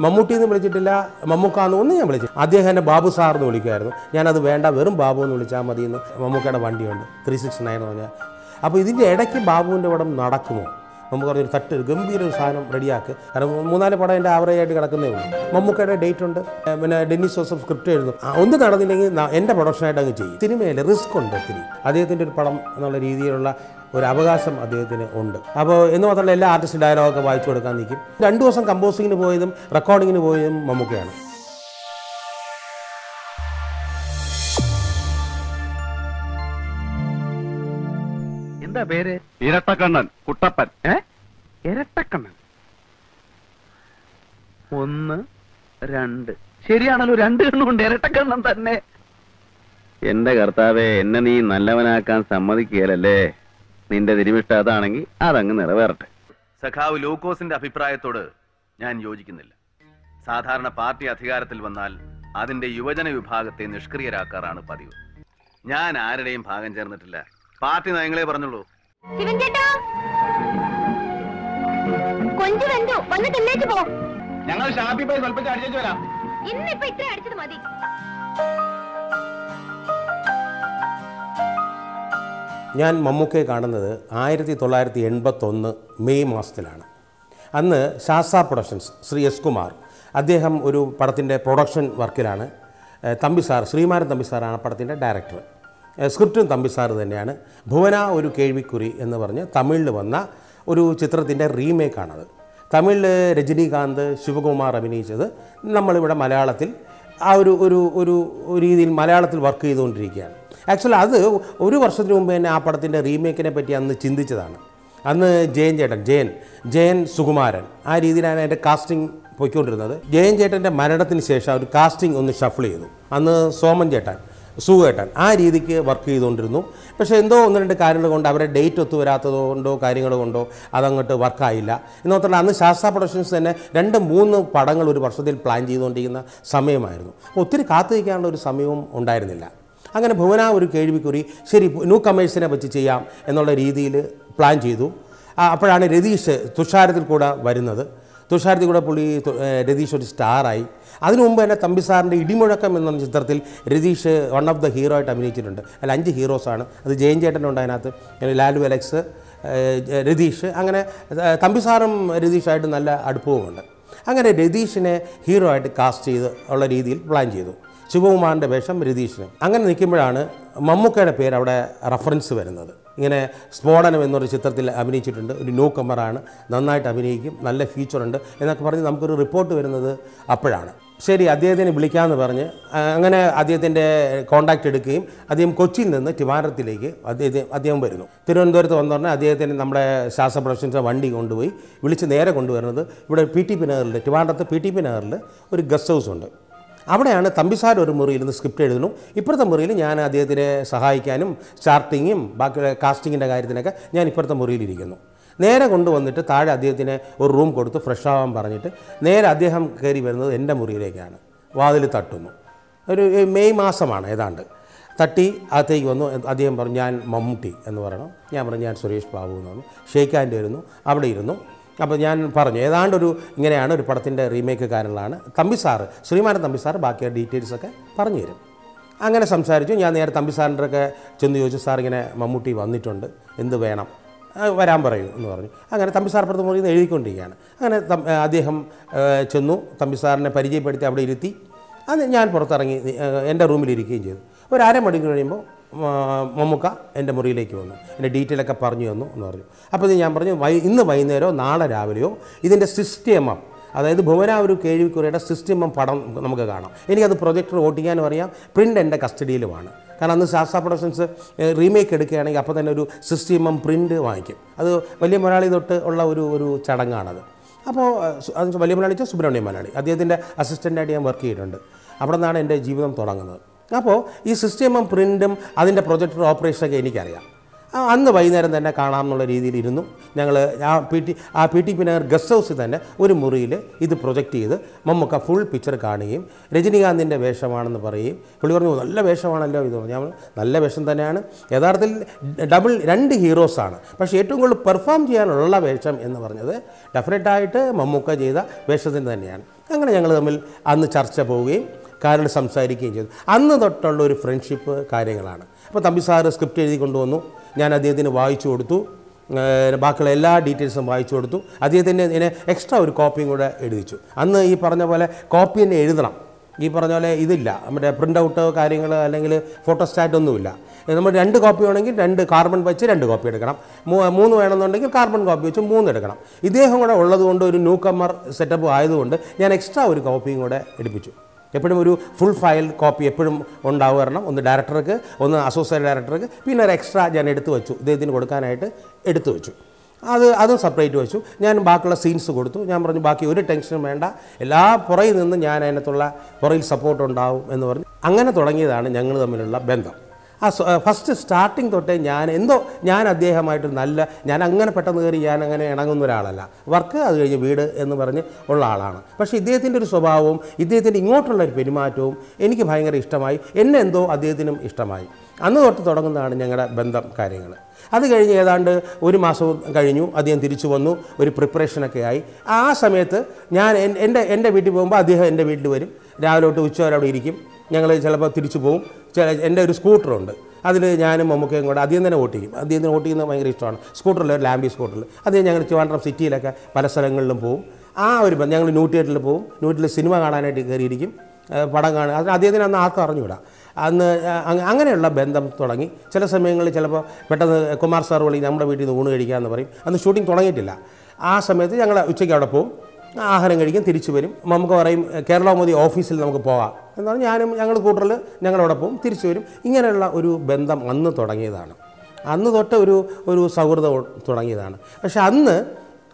മമ്മൂട്ടി എന്ന് വിളിച്ചിട്ടില്ല മമ്മൂക്കാന്ന് ഒന്നും ഞാൻ വിളിച്ചു അദ്ദേഹം എന്നെ ബാബു സാർ എന്ന് വിളിക്കുമായിരുന്നു ഞാനത് വേണ്ട വെറും ബാബു എന്ന് വിളിച്ചാൽ മതി എന്ന് മമ്മൂക്കയുടെ വണ്ടിയുണ്ട്. ത്രീ സിക്സ് നയൻ എന്ന് പറഞ്ഞാൽ അപ്പോൾ ഇതിന്റെ ഇടയ്ക്ക് ബാബുവിന്റെ പടം നടക്കുമോ? നമുക്ക് പറഞ്ഞൊരു തട്ട് ഒരു ഗംഭീര ഒരു സാധനം റെഡിയാക്ക്. കാരണം മൂന്നാൽ പടം എന്റെ ആവറേജ് ആയിട്ട് കിടക്കുന്നേ ഉള്ളൂ. മമ്മൂക്കയുടെ ഡേറ്റ് ഉണ്ട്. പിന്നെ ഡെന്നിസ് ജോസഫ് സ്ക്രിപ്റ്റ് എഴുതും. ഒന്ന് നടന്നില്ലെങ്കിൽ എന്റെ പ്രൊഡക്ഷനായിട്ട് അങ്ങ് ചെയ്യും. സിനിമയിൽ റിസ്ക് ഉണ്ട് ഒത്തിരി. അദ്ദേഹത്തിന്റെ ഒരു പടം എന്നുള്ള രീതിയിലുള്ള ഒരു അവകാശം അദ്ദേഹത്തിന് ഉണ്ട്. അപ്പോൾ എന്ന് മാത്രമല്ല എല്ലാ ആർട്ടിസ്റ്റ് ഡയലോഗൊക്കെ വായിച്ചു കൊടുക്കാൻ നിൽക്കും. രണ്ടു ദിവസം കമ്പോസിങ്ങിന് പോയതും റെക്കോർഡിങ്ങിന് പോയതും മമ്മൂക്കയാണ്. എന്താ പേര്? ഇരട്ടക്കണ്ണൻ കുട്ടപ്പൻ. ഏ? ഇരട്ടക്കണ്ണൻ. ഒന്ന് രണ്ട്. ശരിയാണല്ലോ രണ്ട് കണ്ണുണ്ട് ഇരട്ടക്കണ്ണൻ തന്നെ. എന്റെ കർത്താവെ എന്നെ നീ നല്ലവനാക്കാൻ സമ്മതിക്കുകയല്ലേ? നിന്റെ തിരുമിഷ്ട അതാണെങ്കിൽ അതങ്ങ് നിറവേറട്ടെ. സഖാവ് ലൂക്കോസിന്റെ അഭിപ്രായത്തോട് ഞാൻ യോജിക്കുന്നില്ല. സാധാരണ പാർട്ടി അധികാരത്തിൽ വന്നാൽ അതിന്റെ യുവജന വിഭാഗത്തെ നിഷ്ക്രിയരാക്കാറാണ് പതിവ്. ഞാൻ ആരുടെയും ഭാഗം ചേർന്നിട്ടില്ല. പാർട്ടി നയങ്ങളെ പറഞ്ഞുള്ളൂ. ശിവൻ ചേട്ടാ കൊഞ്ചു വെന്തു. വന്ന് തിന്നേച്ചു പോ. ഞങ്ങൾ ഷാപ്പി പോയി സ്വല്പം അടിച്ചു വരാം. ഇന്നിപ്പൊ ഇത്ര അടിച്ചത് മതി. ഞാൻ മമ്മൂക്കയെ കാണുന്നത് ആയിരത്തി തൊള്ളായിരത്തി എൺപത്തൊന്ന് മെയ് മാസത്തിലാണ്. അന്ന് ശാസ്ത്ര പ്രൊഡക്ഷൻസ് ശ്രീ എസ് കുമാർ അദ്ദേഹം ഒരു പടത്തിന്റെ പ്രൊഡക്ഷൻ വർക്കിലാണ്. തമ്പി സാർ ശ്രീമാരൻ തമ്പി സാറാണ് പടത്തിന്റെ ഡയറക്ടർ. സ്ക്രിപ്റ്റും തമ്പിസാർ തന്നെയാണ്. ഭുവന ഒരു കേൾവിക്കുറി എന്ന് പറഞ്ഞ് തമിഴിൽ വന്ന ഒരു ചിത്രത്തിന്റെ റീമേക്കാണത്. തമിഴിൽ രജനീകാന്ത് ശിവകുമാർ അഭിനയിച്ചത് നമ്മളിവിടെ മലയാളത്തിൽ ആ ഒരു ഒരു ഒരു രീതിയിൽ മലയാളത്തിൽ വർക്ക് ചെയ്തുകൊണ്ടിരിക്കുകയാണ്. ആക്ച്വലി അത് ഒരു വർഷത്തിന് മുമ്പ് തന്നെ ആ പടത്തിന്റെ റീമേക്കിനെ പറ്റി അന്ന് ചിന്തിച്ചതാണ്. അന്ന് ജയൻ ചേട്ടൻ ജയൻ ജയൻ സുകുമാരൻ ആ രീതിയിലാണ് എന്റെ കാസ്റ്റിംഗ് പോയിക്കൊണ്ടിരുന്നത്. ജയൻ ചേട്ടന്റെ മരണത്തിന് ശേഷം ഒരു കാസ്റ്റിംഗ് ഒന്ന് ഷഫിൾ ചെയ്തു. അന്ന് സോമൻ ചേട്ടൻ സുഖേട്ടൻ ആ രീതിക്ക് വർക്ക് ചെയ്തുകൊണ്ടിരുന്നു. പക്ഷേ എന്തോ ഒന്ന് രണ്ട് കാര്യങ്ങൾ കൊണ്ട് അവരുടെ ഡേറ്റ് ഒത്തു വരാത്തത് കൊണ്ടോ കാര്യങ്ങൾ കൊണ്ടോ അതങ്ങോട്ട് വർക്കായില്ല എന്ന് മാത്രമല്ല അന്ന് ശാസ്ത്ര പ്രൊഡക്ഷൻസ് തന്നെ രണ്ട് മൂന്ന് പടങ്ങൾ ഒരു വർഷത്തിൽ പ്ലാൻ ചെയ്തുകൊണ്ടിരിക്കുന്ന സമയമായിരുന്നു. ഒത്തിരി കാത്തിരിക്കാനുള്ള ഒരു സമയവും ഉണ്ടായിരുന്നില്ല. അങ്ങനെ ഭുവന ഒരു കേൾവിക്കുറി ശരി ന്യൂ കമേഴ്സിനെ വെച്ച് ചെയ്യാം എന്നുള്ള രീതിയിൽ പ്ലാൻ ചെയ്തു. അപ്പോഴാണ് രതീഷ് തുഷാരത്തിൽ കൂടെ വരുന്നത്. തുഷാരത്തിൽ കൂടെ പുള്ളി രതീഷ് ഒരു സ്റ്റാറായി. അതിനു മുമ്പ് തന്നെ തമ്പി സാറിന്റെ ഇടിമുഴക്കം എന്ന ചിത്രത്തിൽ Ratheesh one of the hero ആയിട്ട് അഭിനയിച്ചിട്ടുണ്ട്. അല്ല അഞ്ച് ഹീറോസാണ് അത് ജയൻ ചേട്ടനുണ്ട് അതിനകത്ത്. ലാലു അലക്സ് രതീഷ്. അങ്ങനെ തമ്പി സാറും രതീഷായിട്ട് നല്ല അടുപ്പവുമുണ്ട്. അങ്ങനെ രതീഷിനെ ഹീറോ ആയിട്ട് കാസ്റ്റ് ചെയ്ത് ഉള്ള രീതിയിൽ പ്ലാൻ ചെയ്തു. ശിവകുമാറിന്റെ വേഷം രതീഷിന്. അങ്ങനെ നിൽക്കുമ്പോഴാണ് മമ്മൂക്കയുടെ പേര് അവിടെ റഫറൻസ് വരുന്നത്. ഇങ്ങനെ സ്ഫോടനം എന്നൊരു ചിത്രത്തിൽ അഭിനയിച്ചിട്ടുണ്ട്. ഒരു ന്യൂ കമ്മറാണ് നന്നായിട്ട് അഭിനയിക്കും. നല്ല ഫ്യൂച്ചറുണ്ട് എന്നൊക്കെ പറഞ്ഞ് നമുക്കൊരു റിപ്പോർട്ട് വരുന്നത് അപ്പോഴാണ്. ശരി അദ്ദേഹത്തിനെ വിളിക്കാമെന്ന് പറഞ്ഞ് അങ്ങനെ അദ്ദേഹത്തിന്റെ കോൺടാക്റ്റ് എടുക്കുകയും അദ്ദേഹം കൊച്ചിയിൽ നിന്ന് ട്രിവാൻഡ്രത്തിലേക്ക് അദ്ദേഹം അദ്ദേഹം വരുന്നു. തിരുവനന്തപുരത്ത് വന്നു പറഞ്ഞാൽ അദ്ദേഹത്തിന് നമ്മുടെ ശാസ്ത്ര പ്രൊഫഷൻസിന്റെ വണ്ടി കൊണ്ടുപോയി വിളിച്ച് നേരെ കൊണ്ടുവരുന്നത്. ഇവിടെ പി ടി പി നഗറിൽ ട്രിവാൻഡ്രത്ത് പി ടി പി നഗറിൽ ഒരു ഗസ്റ്റ് ഹൗസ് ഉണ്ട്. അവിടെയാണ് തമ്പിസാർ ഒരു മുറിയിൽ നിന്ന് സ്ക്രിപ്റ്റ് എഴുതുന്നു. ഇപ്പുറത്തെ മുറിയിൽ ഞാൻ അദ്ദേഹത്തിനെ സഹായിക്കാനും സ്റ്റാർട്ടിങ്ങും ബാക്കി കാസ്റ്റിങ്ങിന്റെ കാര്യത്തിനൊക്കെ ഞാൻ ഇപ്പുറത്തെ മുറിയിലിരിക്കുന്നു നേരെ കൊണ്ടുവന്നിട്ട് താഴെ അദ്ദേഹത്തിന് ഒരു റൂം കൊടുത്ത് ഫ്രഷ് ആവാൻ പറഞ്ഞിട്ട് നേരെ അദ്ദേഹം കയറി വരുന്നത് എന്റെ മുറിയിലേക്കാണ്. വാതിൽ തട്ടുന്നു. ഒരു മെയ് മാസമാണ് ഏതാണ്ട്. തട്ടി അകത്തേക്ക് വന്നു. അദ്ദേഹം പറഞ്ഞു ഞാൻ മമ്മൂട്ടി എന്ന് പറയണം. ഞാൻ പറഞ്ഞു ഞാൻ സുരേഷ് ബാബു എന്ന് പറഞ്ഞു. ഷെയ്ഖാന്റെ ഇരുന്നു അവിടെ ഇരുന്നു. അപ്പോൾ ഞാൻ പറഞ്ഞു ഏതാണ്ട് ഒരു ഇങ്ങനെയാണ് ഒരു പടത്തിന്റെ റീമേക്ക് കാര്യങ്ങളാണ് തമ്പി സാറ്. ശ്രീമാനൻ തമ്പി സാറ് ബാക്കി ഡീറ്റെയിൽസൊക്കെ പറഞ്ഞു തരും. അങ്ങനെ സംസാരിച്ചു. ഞാൻ നേരെ തമ്പി സാറിന്റെ ഒക്കെ ചെന്ന് ചോദിച്ചു സാർ ഇങ്ങനെ മമ്മൂട്ടി വന്നിട്ടുണ്ട് എന്ത് വേണം? വരാൻ പറയൂ എന്ന് പറഞ്ഞു. അങ്ങനെ തമ്പി സാർ പുറത്ത് മുറിയിൽ എഴുതിക്കൊണ്ടിരിക്കുകയാണ്. അങ്ങനെ അദ്ദേഹം ചെന്നു തമ്പി സാറിനെ പരിചയപ്പെടുത്തി അവിടെ ഇരുത്തി. അത് ഞാൻ പുറത്തിറങ്ങി എന്റെ റൂമിലിരിക്കുകയും ചെയ്തു. ഒരു അരമണിക്കൂർ കഴിയുമ്പോൾ മമ്മുക്ക എന്റെ മുറിയിലേക്ക് വന്നു. എന്റെ ഡീറ്റെയിൽ ഒക്കെ പറഞ്ഞു തന്നു എന്ന് പറഞ്ഞു. അപ്പോൾ ഞാൻ പറഞ്ഞു വൈ ഇന്ന് വൈകുന്നേരമോ നാളെ രാവിലെയോ ഇതിന്റെ സിസ്റ്റം അതായത് ഭുവന ഒരു കേൾവിക്കുറിയുടെ സിസ്റ്റം പടം നമുക്ക് കാണാം. എനിക്കത് പ്രൊജക്ടർ ഓട്ടിക്കാനും അറിയാം പ്രിന്റ് എന്റെ കസ്റ്റഡിയിലുമാണ്. കാരണം അന്ന് ശാസ്ത്ര പ്രൊഡക്ഷൻസ് റീമേക്ക് എടുക്കുകയാണെങ്കിൽ അപ്പോൾ തന്നെ ഒരു സിസ്റ്റമം പ്രിന്റ് വാങ്ങിക്കും. അത് വലിയ മലയാളി തൊട്ട് ഉള്ള ഒരു ഒരു ചടങ്ങാണത്. അപ്പോൾ അത് വലിയ മലയാളി സുബ്രഹ്മണ്യ മലയാളി. അദ്ദേഹത്തിന്റെ അസിസ്റ്റന്റായിട്ട് ഞാൻ വർക്ക് ചെയ്തിട്ടുണ്ട്. അവിടെ നിന്നാണ് എന്റെ ജീവിതം തുടങ്ങുന്നത്. അപ്പോൾ ഈ സിസ്റ്റമും പ്രിന്റും അതിന്റെ പ്രൊജക്ടർ ഓപ്പറേഷനൊക്കെ എനിക്കറിയാം. അന്ന് വൈകുന്നേരം തന്നെ കാണാം എന്നുള്ള രീതിയിൽ ഇരുന്നു. ഞങ്ങൾ ആ പി ടി ആ P T P Nagar guest ഹൗസിൽ തന്നെ ഒരു മുറിയിൽ ഇത് പ്രൊജക്റ്റ് ചെയ്ത് മമ്മൂക്ക ഫുൾ പിക്ചർ കാണുകയും രജനീകാന്തിന്റെ വേഷമാണെന്ന് പറയുകയും പുള്ളി പറഞ്ഞു നല്ല വേഷമാണല്ലോ ഇത്. ഞാൻ നല്ല വേഷം തന്നെയാണ്. യഥാർത്ഥത്തിൽ ഡബിൾ രണ്ട് ഹീറോസാണ് പക്ഷേ ഏറ്റവും കൂടുതൽ പെർഫോം ചെയ്യാനുള്ള വേഷം എന്ന് പറഞ്ഞത് ഡെഫിനറ്റായിട്ട് മമ്മൂക്ക ചെയ്ത വേഷത്തിന് തന്നെയാണ്. അങ്ങനെ ഞങ്ങൾ തമ്മിൽ അന്ന് ചർച്ച പോവുകയും കാര്യങ്ങൾ സംസാരിക്കുകയും ചെയ്തു. അന്ന് തൊട്ടുള്ള ഒരു ഫ്രണ്ട്ഷിപ്പ് കാര്യങ്ങളാണ്. അപ്പോൾ തമ്പി സാറ് സ്ക്രിപ്റ്റ് എഴുതി കൊണ്ടുവന്നു. ഞാൻ അദ്ദേഹത്തിന് വായിച്ചു കൊടുത്തു. ബാക്കിയുള്ള എല്ലാ ഡീറ്റെയിൽസും വായിച്ചു കൊടുത്തു. അദ്ദേഹത്തിന്റെ ഇതിനെ എക്സ്ട്രാ ഒരു കോപ്പിയും കൂടെ എഴുതിച്ചു. അന്ന് ഈ പറഞ്ഞ പോലെ കോപ്പി തന്നെ എഴുതണം. ഈ പറഞ്ഞ പോലെ ഇതില്ല. നമ്മുടെ പ്രിന്റ് ഔട്ട് കാര്യങ്ങൾ അല്ലെങ്കിൽ ഫോട്ടോസ്റ്റാറ്റ് ഒന്നുമില്ല. നമ്മൾ രണ്ട് കോപ്പി വേണമെങ്കിൽ രണ്ട് കാർബൺ വെച്ച് രണ്ട് കോപ്പി എടുക്കണം. മൂന്ന് വേണമെന്നുണ്ടെങ്കിൽ കാർബൺ കോപ്പി വെച്ച് മൂന്ന് എടുക്കണം. ഇദ്ദേഹം കൂടെ ഉള്ളതുകൊണ്ട് ഒരു ന്യൂ കമ്മർ സെറ്റപ്പ് ആയതുകൊണ്ട് ഞാൻ എക്സ്ട്രാ ഒരു കോപ്പിയും കൂടെ എടുപ്പിച്ചു. എപ്പോഴും ഒരു ഫുൾ ഫയൽ കോപ്പി എപ്പോഴും ഉണ്ടാവുക കാരണം ഒന്ന് ഡയറക്ടർക്ക് ഒന്ന് അസോസിയേറ്റ് ഡയറക്ടർക്ക് പിന്നെ ഒരു എക്സ്ട്രാ ഞാൻ എടുത്തു വെച്ചു. ഇദ്ദേഹത്തിന് കൊടുക്കാനായിട്ട് എടുത്തു വെച്ചു. അത് അതും സെപ്പറേറ്റ് വെച്ചു. ഞാൻ ബാക്കിയുള്ള സീൻസ് കൊടുത്തു. ഞാൻ പറഞ്ഞു ബാക്കി ഒരു ടെൻഷനും വേണ്ട. എല്ലാ പുറയിൽ നിന്നും ഞാൻ അതിനകത്തുള്ള പുറയിൽ സപ്പോർട്ട് ഉണ്ടാവും എന്ന് പറഞ്ഞു. അങ്ങനെ തുടങ്ങിയതാണ് ഞങ്ങൾ തമ്മിലുള്ള ബന്ധം. ആ ഫസ്റ്റ് സ്റ്റാർട്ടിങ് തൊട്ടേ ഞാൻ എന്തോ ഞാൻ അദ്ദേഹമായിട്ട് നല്ല ഞാൻ അങ്ങനെ പെട്ടെന്ന് കയറി ഞാൻ അങ്ങനെ ഇണങ്ങുന്ന ഒരാളല്ല. വർക്ക് അത് കഴിഞ്ഞ് വീട് എന്ന് പറഞ്ഞ് ഉള്ള ആളാണ്. പക്ഷേ ഇദ്ദേഹത്തിന്റെ ഒരു സ്വഭാവവും ഇദ്ദേഹത്തിന്റെ ഇങ്ങോട്ടുള്ള ഒരു പെരുമാറ്റവും എനിക്ക് ഭയങ്കര ഇഷ്ടമായി. എന്നെ എന്തോ അദ്ദേഹത്തിനും ഇഷ്ടമായി. അന്ന് തൊട്ട് തുടങ്ങുന്നതാണ് ഞങ്ങളുടെ ബന്ധം കാര്യങ്ങൾ. അത് കഴിഞ്ഞ് ഏതാണ്ട് ഒരു മാസവും കഴിഞ്ഞു അദ്ദേഹം തിരിച്ചു വന്നു ഒരു പ്രിപ്പറേഷനൊക്കെ ആയി. ആ സമയത്ത് ഞാൻ എന്റെ എന്റെ വീട്ടിൽ പോകുമ്പോൾ അദ്ദേഹം എന്റെ വീട്ടിൽ വരും. രാവിലെ തൊട്ട് ഉച്ച വരെ അവിടെ ഇരിക്കും. ഞങ്ങൾ ചിലപ്പോൾ തിരിച്ചു പോകും ചില എന്റെ ഒരു സ്കൂട്ടറുണ്ട്. അതിൽ ഞാനും മമ്മൂക്കയും കൂടെ അധികം തന്നെ ഓട്ടിക്കും. അധികം തന്നെ ഓട്ടിക്കുന്നത് ഭയങ്കര ഇഷ്ടമാണ്. സ്കൂട്ടറിൽ ഒരു ലാംബി സ്കൂട്ടറിൽ. അത് ഞങ്ങൾ ട്രിവാൻഡ്രം സിറ്റിയിലൊക്കെ പല സ്ഥലങ്ങളിലും പോവും. ആ ഒരു ഞങ്ങൾ ന്യൂ തിയേറ്ററിൽ പോകും ന്യൂ സിനിമ കാണാനായിട്ട് കയറിയിരിക്കും. പടം കാണുക അത് അദ്ദേഹത്തിന് അന്ന് ആർക്കും അറിഞ്ഞുകൂടാ. അന്ന് അങ്ങനെയുള്ള ബന്ധം തുടങ്ങി. ചില സമയങ്ങളിൽ ചിലപ്പോൾ പെട്ടെന്ന് കുമാർ സാർ വിളി നമ്മുടെ വീട്ടിൽ നിന്ന് ഊണ് കഴിക്കാമെന്ന് പറയും. അന്ന് ഷൂട്ടിംഗ് തുടങ്ങിയിട്ടില്ല. ആ സമയത്ത് ഞങ്ങൾ ഉച്ചയ്ക്ക് അവിടെ പോകും ആഹാരം കഴിക്കും തിരിച്ചു വരും. നമുക്ക് പറയും കേരള മോദി ഓഫീസിൽ നമുക്ക് പോകാം. എന്ന് പറഞ്ഞാൽ ഞാനും ഞങ്ങൾ കൂട്ടറിൽ ഞങ്ങളവിടെ പോകും തിരിച്ചു വരും. ഇങ്ങനെയുള്ള ഒരു ബന്ധം അന്ന് തുടങ്ങിയതാണ്. അന്ന് തൊട്ട് ഒരു ഒരു സൗഹൃദം തുടങ്ങിയതാണ്. പക്ഷെ അന്ന്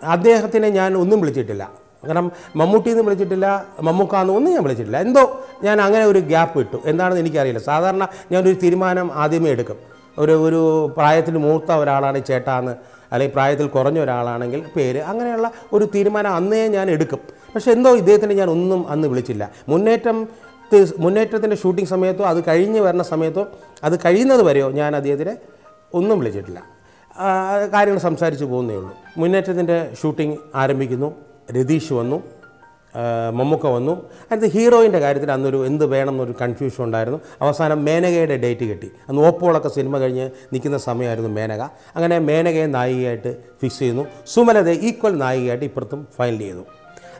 അദ്ദേഹത്തിനെ ഞാൻ ഒന്നും വിളിച്ചിട്ടില്ല. കാരണം മമ്മൂട്ടിന്ന് വിളിച്ചിട്ടില്ല മമ്മൂക്കാന്ന് ഒന്നും ഞാൻ വിളിച്ചിട്ടില്ല. എന്തോ ഞാൻ അങ്ങനെ ഒരു ഗ്യാപ്പ് ഇട്ടു. എന്താണെന്ന് എനിക്കറിയില്ല. സാധാരണ ഞാനൊരു തീരുമാനം ആദ്യമേ എടുക്കും. ഒരു ഒരു പ്രായത്തിൽ മൂത്ത ഒരാളാണ് ചേട്ടാന്ന് അല്ലെങ്കിൽ പ്രായത്തിൽ കുറഞ്ഞ ഒരാളാണെങ്കിൽ പേര് അങ്ങനെയുള്ള ഒരു തീരുമാനം അന്നേ ഞാൻ എടുക്കും. പക്ഷേ എന്തോ ഇദ്ദേഹത്തിന് ഞാൻ ഒന്നും അന്ന് വിളിച്ചില്ല. മുന്നേറ്റം മുന്നേറ്റത്തിന്റെ ഷൂട്ടിംഗ് സമയത്തോ അത് കഴിഞ്ഞ് വരുന്ന സമയത്തോ അത് കഴിയുന്നത് വരെയോ ഞാൻ അദ്ദേഹത്തിനെ ഒന്നും വിളിച്ചിട്ടില്ല. കാര്യങ്ങൾ സംസാരിച്ച് പോകുന്നേ ഉള്ളൂ. മുന്നേറ്റത്തിന്റെ ഷൂട്ടിംഗ് ആരംഭിക്കുന്നു രതീഷ് വന്നു. മമ്മൂക്ക വന്നു. അതിനകത്ത് ഹീറോയിന്റെ കാര്യത്തിൽ അന്നൊരു എന്ത് വേണം എന്നൊരു കൺഫ്യൂഷൻ ഉണ്ടായിരുന്നു. അവസാനം മേനകയുടെ ഡേറ്റ് കിട്ടി. അന്ന് ഓപ്പോളൊക്കെ സിനിമ കഴിഞ്ഞ് നിൽക്കുന്ന സമയമായിരുന്നു മേനക. അങ്ങനെ മേനകയെ നായികയായിട്ട് ഫിക്സ് ചെയ്യുന്നു. സുമലതയെ ഈക്വൽ നായികയായിട്ട് ഇപ്പുറത്തും ഫൈനൽ ചെയ്തു.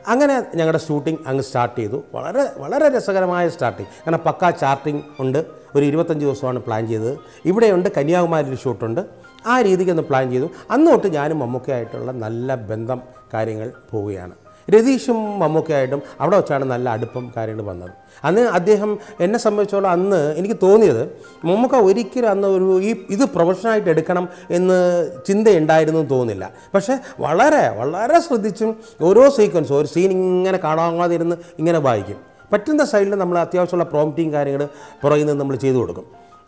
അങ്ങനെ ഞങ്ങളുടെ ഷൂട്ടിംഗ് അങ്ങ് സ്റ്റാർട്ട് ചെയ്തു. വളരെ വളരെ രസകരമായ സ്റ്റാർട്ടിങ് കാരണം പക്കാ ചാർട്ടിങ് ഉണ്ട്. ഒരു ഇരുപത്തഞ്ച് ദിവസമാണ് പ്ലാൻ ചെയ്തത്. ഇവിടെയുണ്ട് കന്യാകുമാരിയിൽ ഷൂട്ടുണ്ട് ആ രീതിക്ക് ഒന്ന് പ്ലാൻ ചെയ്തു. അന്നോട്ട് ഞാനും മമ്മൂക്കയായിട്ടുള്ള നല്ല ബന്ധം കാര്യങ്ങൾ പോവുകയാണ്. രതീഷും മമ്മൂക്കയായിട്ടും അവിടെ വെച്ചാണ് നല്ല അടുപ്പം കാര്യങ്ങൾ വന്നത്. അന്ന് അദ്ദേഹം എന്നെ സംബന്ധിച്ചോളം അന്ന് എനിക്ക് തോന്നിയത് മമ്മൂക്ക ഒരിക്കലും അന്ന് ഒരു ഈ ഇത് പ്രൊഫഷനായിട്ട് എടുക്കണം എന്ന് ചിന്തയുണ്ടായിരുന്നു തോന്നില്ല. പക്ഷേ വളരെ വളരെ ശ്രദ്ധിച്ചും ഓരോ സീക്വൻസും ഒരു സീൻ ഇങ്ങനെ കാണാതിരുന്ന് ഇങ്ങനെ വായിക്കും. പറ്റുന്ന സൈഡിൽ നമ്മൾ അത്യാവശ്യമുള്ള പ്രോംപ്റ്റിങ് കാര്യങ്ങൾ പുറകിൽ നിന്ന് നമ്മൾ ചെയ്തു കൊടുക്കും.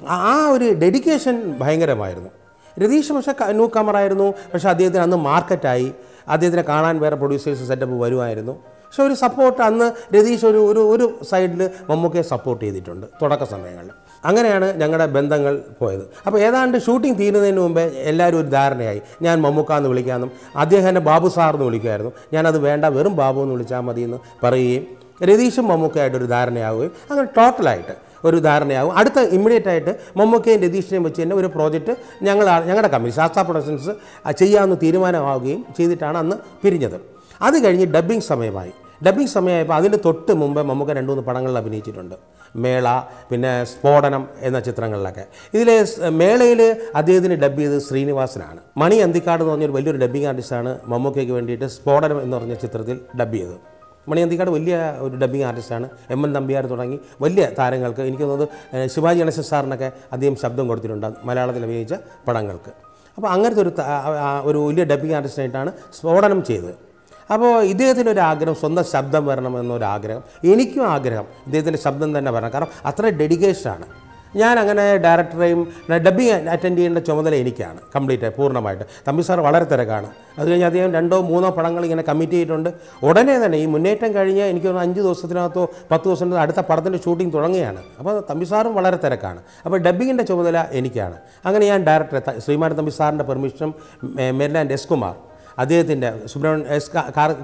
ആ ഒരു ഡെഡിക്കേഷൻ ഭയങ്കരമായിരുന്നു. രതീഷ് പക്ഷേ ന്യൂ കമറായിരുന്നു പക്ഷേ അദ്ദേഹത്തിന് അന്ന് മാർക്കറ്റായി അദ്ദേഹത്തിനെ കാണാൻ വേറെ പ്രൊഡ്യൂസേഴ്സ് സെറ്റപ്പ് വരുമായിരുന്നു. പക്ഷെ ഒരു സപ്പോർട്ട് അന്ന് രതീഷ് ഒരു ഒരു ഒരു സൈഡിൽ മമ്മൂക്കയെ സപ്പോർട്ട് ചെയ്തിട്ടുണ്ട് തുടക്ക സമയങ്ങളിൽ. അങ്ങനെയാണ് ഞങ്ങളുടെ ബന്ധങ്ങൾ പോയത്. അപ്പോൾ ഏതാണ്ട് ഷൂട്ടിംഗ് തീരുന്നതിന് മുമ്പേ എല്ലാവരും ഒരു ധാരണയായി. ഞാൻ മമ്മൂക്ക എന്ന് വിളിക്കാമെന്നും അദ്ദേഹം എന്നെ ബാബു സാർ എന്ന് വിളിക്കുമായിരുന്നു. ഞാനത് വേണ്ട വെറും ബാബു എന്ന് വിളിച്ചാൽ മതി എന്ന് പറയുകയും രതീഷും മമ്മൂക്കയായിട്ടൊരു ധാരണയാവുകയും അങ്ങനെ ടോട്ടലായിട്ട് ഒരു ധാരണയാകും. അടുത്ത ഇമ്മീഡിയറ്റ് ആയിട്ട് മമ്മൂക്കയും രതീഷിനെയും വെച്ച് തന്നെ ഒരു പ്രോജക്റ്റ് ഞങ്ങൾ ഞങ്ങളുടെ കമ്പനി ശാസ്ത്ര പ്രൊഡക്ഷൻസ് ചെയ്യാമെന്ന് തീരുമാനമാവുകയും ചെയ്തിട്ടാണ് അന്ന് പിരിഞ്ഞത്. അത് കഴിഞ്ഞ് ഡബ്ബിംഗ് സമയമായി. ഡബ്ബിംഗ് സമയമായപ്പോൾ അതിന്റെ തൊട്ട് മുമ്പ് മമ്മൂക്ക രണ്ട് മൂന്ന് പടങ്ങളിൽ അഭിനയിച്ചിട്ടുണ്ട്. മേള പിന്നെ സ്ഫോടനം എന്ന ചിത്രങ്ങളിലൊക്കെ. ഇതിൽ മേളയിൽ അദ്ദേഹത്തിന് ഡബ് ചെയ്ത് ശ്രീനിവാസനാണ്. മണി അന്തിക്കാട് എന്ന് പറഞ്ഞൊരു വലിയൊരു ഡബ്ബിംഗ് ആർട്ടിസ്റ്റാണ് മമ്മൂക്കയ്ക്ക് വേണ്ടിയിട്ട് സ്ഫോടനം എന്ന് പറഞ്ഞ ചിത്രത്തിൽ ഡബ് ചെയ്തത്. മണി അന്തിക്കാട് വലിയ ഒരു ഡബ്ബിംഗ് ആർട്ടിസ്റ്റാണ് എം എൻ നമ്പ്യാർ തുടങ്ങി വലിയ താരങ്ങൾക്ക് എനിക്ക് തോന്നുന്നത് ശിവാജി ഗണേശൻ സാറിനൊക്കെ അദ്ദേഹം ശബ്ദം കൊടുത്തിട്ടുണ്ട് മലയാളത്തിൽ അഭിനയിച്ച പടങ്ങൾക്ക്. അപ്പോൾ അങ്ങനത്തെ ഒരു ഒരു വലിയ ഡബ്ബിംഗ് ആർട്ടിസ്റ്റായിട്ടാണ് സ്ഫോടനം ചെയ്തത്. അപ്പോൾ ഇദ്ദേഹത്തിന്റെ ഒരു ആഗ്രഹം സ്വന്തം ശബ്ദം വരണം എന്നൊരു ആഗ്രഹം എനിക്കും ആഗ്രഹം ഇദ്ദേഹത്തിന്റെ ശബ്ദം തന്നെ വരണം. കാരണം അത്ര ഡെഡിക്കേഷനാണ് ഞാൻ അങ്ങനെ ഡയറക്ടറെയും ഡബ്ബിങ് അറ്റൻഡ് ചെയ്യേണ്ട ചുമതല എനിക്കാണ് കംപ്ലീറ്റ് പൂർണമായിട്ട്. തമ്പി സാർ വളരെ തിരക്കാണ്. അത് കഴിഞ്ഞ് അദ്ദേഹം രണ്ടോ മൂന്നോ പടങ്ങൾ ഇങ്ങനെ കമ്മിറ്റ് ചെയ്തിട്ടുണ്ട്. ഉടനെ തന്നെ ഈ മുന്നേറ്റം കഴിഞ്ഞ് എനിക്ക് തോന്നുന്നു അഞ്ച് ദിവസത്തിനകത്തോ പത്ത് ദിവസത്തിനകത്തോ അടുത്ത പടത്തിന്റെ ഷൂട്ടിംഗ് തുടങ്ങുകയാണ്. അപ്പോൾ തമ്പി സാറും വളരെ തിരക്കാണ്. അപ്പോൾ ഡബ്ബിങ്ങിന്റെ ചുമതല എനിക്കാണ്. അങ്ങനെ ഞാൻ ഡയറക്ടറെ ശ്രീമാൻ തമ്പി സാറിന്റെ പെർമിഷനും മെരിലാൻഡ് എസ് കുമാർ അദ്ദേഹത്തിന്റെ സുബ്രഹ്മണ്യ എസ്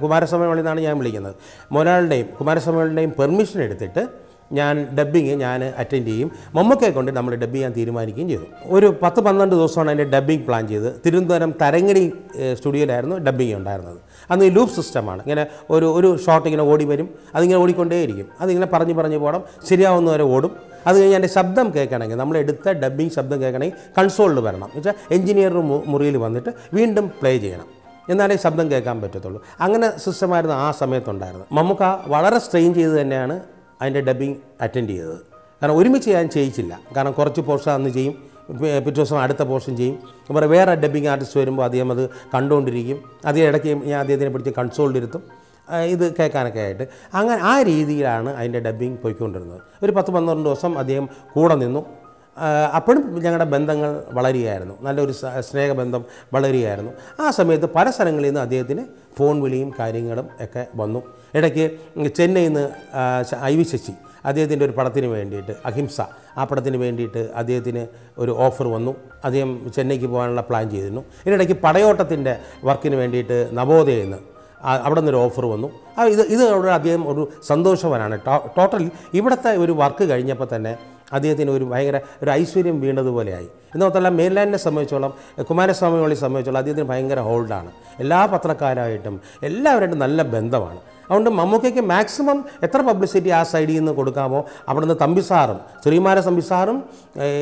കുമാരസ്വാമി എന്നാണ് ഞാൻ വിളിക്കുന്നത്. മൊരാളുടെയും കുമാരസ്വാമികളുടെയും പെർമിഷൻ എടുത്തിട്ട് ഞാൻ ഡബ്ബിങ് ഞാൻ അറ്റൻഡ് ചെയ്യും. മമ്മക്കെ കൊണ്ട് നമ്മൾ ഡബ്ബ് ചെയ്യാൻ തീരുമാനിക്കുകയും ചെയ്തു. ഒരു പത്ത് പന്ത്രണ്ട് ദിവസമാണ് അതിന്റെ ഡബ്ബിങ് പ്ലാൻ ചെയ്ത് തിരുവനന്തപുരം തരങ്ങടി സ്റ്റുഡിയോയിലായിരുന്നു ഡബ്ബിങ് ഉണ്ടായിരുന്നത്. അന്ന് ലൂപ്പ് സിസ്റ്റമാണ് ഇങ്ങനെ ഒരു ഒരു ഷോട്ട് ഇങ്ങനെ ഓടി വരും. അതിങ്ങനെ ഓടിക്കൊണ്ടേയിരിക്കും. അതിങ്ങനെ പറഞ്ഞ് പറഞ്ഞ് പോകണം. ശരിയാവുന്നവരെ ഓടും. അത് കഴിഞ്ഞ് എന്റെ ശബ്ദം കേൾക്കണമെങ്കിൽ നമ്മൾ എടുത്ത ഡബ്ബിങ് ശബ്ദം കേൾക്കണമെങ്കിൽ കൺസോളിൽ വരണം. വെച്ചാൽ എഞ്ചിനീയർ മുറിയിൽ വന്നിട്ട് വീണ്ടും പ്ലേ ചെയ്യണം. എന്നാലേ ശബ്ദം കേൾക്കാൻ പറ്റത്തുള്ളൂ. അങ്ങനെ സിസ്റ്റമായിരുന്നു ആ സമയത്തുണ്ടായിരുന്നത്. മമ്മൂക്ക വളരെ സ്ട്രെയിൻ ചെയ്ത് തന്നെയാണ് അതിന്റെ ഡബ്ബിങ് അറ്റൻഡ് ചെയ്തത്. കാരണം ഒരുമിച്ച് ഞാൻ ചെയ്യിച്ചില്ല. കാരണം കുറച്ച് പോർഷൻ അന്ന് ചെയ്യും. പിറ്റേ ദിവസം അടുത്ത പോർഷൻ ചെയ്യും. അപ്പോൾ വേറെ ഡബ്ബിങ് ആർട്ടിസ്റ്റ് വരുമ്പോൾ അദ്ദേഹം അത് കണ്ടുകൊണ്ടിരിക്കും. അതേ ഇടയ്ക്ക് ഞാൻ അദ്ദേഹത്തിനെ പിടിച്ച് കൺസോൾഡ് ആ, ഇത് കേൾക്കാനൊക്കെ ആയിട്ട്. അങ്ങനെ ആ രീതിയിലാണ് അതിന്റെ ഡബ്ബിങ് പോയിക്കൊണ്ടിരുന്നത്. ഒരു പത്ത് പന്ത്രണ്ട് ദിവസം അദ്ദേഹം കൂടെ നിന്നു. അപ്പോഴും ഞങ്ങളുടെ ബന്ധങ്ങൾ വളരുകയായിരുന്നു. നല്ലൊരു സ്നേഹബന്ധം വളരുകയായിരുന്നു. ആ സമയത്ത് പല സ്ഥലങ്ങളിൽ നിന്ന് അദ്ദേഹത്തിന് ഫോൺ വിളിയും കാര്യങ്ങളും ഒക്കെ വന്നു. ഇടയ്ക്ക് ചെന്നൈയിൽ നിന്ന് ഐ വി ശശി അദ്ദേഹത്തിന്റെ ഒരു പടത്തിന് വേണ്ടിയിട്ട് അഹിംസ ആ പടത്തിന് വേണ്ടിയിട്ട് അദ്ദേഹത്തിന് ഒരു ഓഫർ വന്നു. അദ്ദേഹം ചെന്നൈക്ക് പോകാനുള്ള പ്ലാൻ ചെയ്തിരുന്നു. ഇതിനിടയ്ക്ക് പടയോട്ടത്തിന്റെ വർക്കിന് വേണ്ടിയിട്ട് നവോദയയിൽ നിന്ന് അവിടെ നിന്നൊരു ഓഫർ വന്നു. ഇത് ഇത് അവിടെ അദ്ദേഹം ഒരു സന്തോഷവാനാണ്. ടോട്ടൽ ഇവിടുത്തെ ഒരു വർക്ക് കഴിഞ്ഞപ്പോൾ തന്നെ അദ്ദേഹത്തിന് ഒരു ഭയങ്കര ഒരു ഐശ്വര്യം വീണതുപോലെയായി. എന്ന് മാത്രമല്ല മെയിൻലാൻഡിനെ സംബന്ധിച്ചോളം കുമാരസ്വാമികളെ സംബന്ധിച്ചോളം അദ്ദേഹത്തിന് ഭയങ്കര ഹോൾഡാണ്. എല്ലാ പത്രക്കാരായിട്ടും എല്ലാവരായിട്ടും നല്ല ബന്ധമാണ്. അതുകൊണ്ട് മമ്മൂക്കയ്ക്ക് മാക്സിമം എത്ര പബ്ലിസിറ്റി ആ സൈഡിൽ നിന്ന് കൊടുക്കാമോ അവിടെ നിന്ന് തമ്പിസാറും ശ്രീമാര തമ്പിസാറും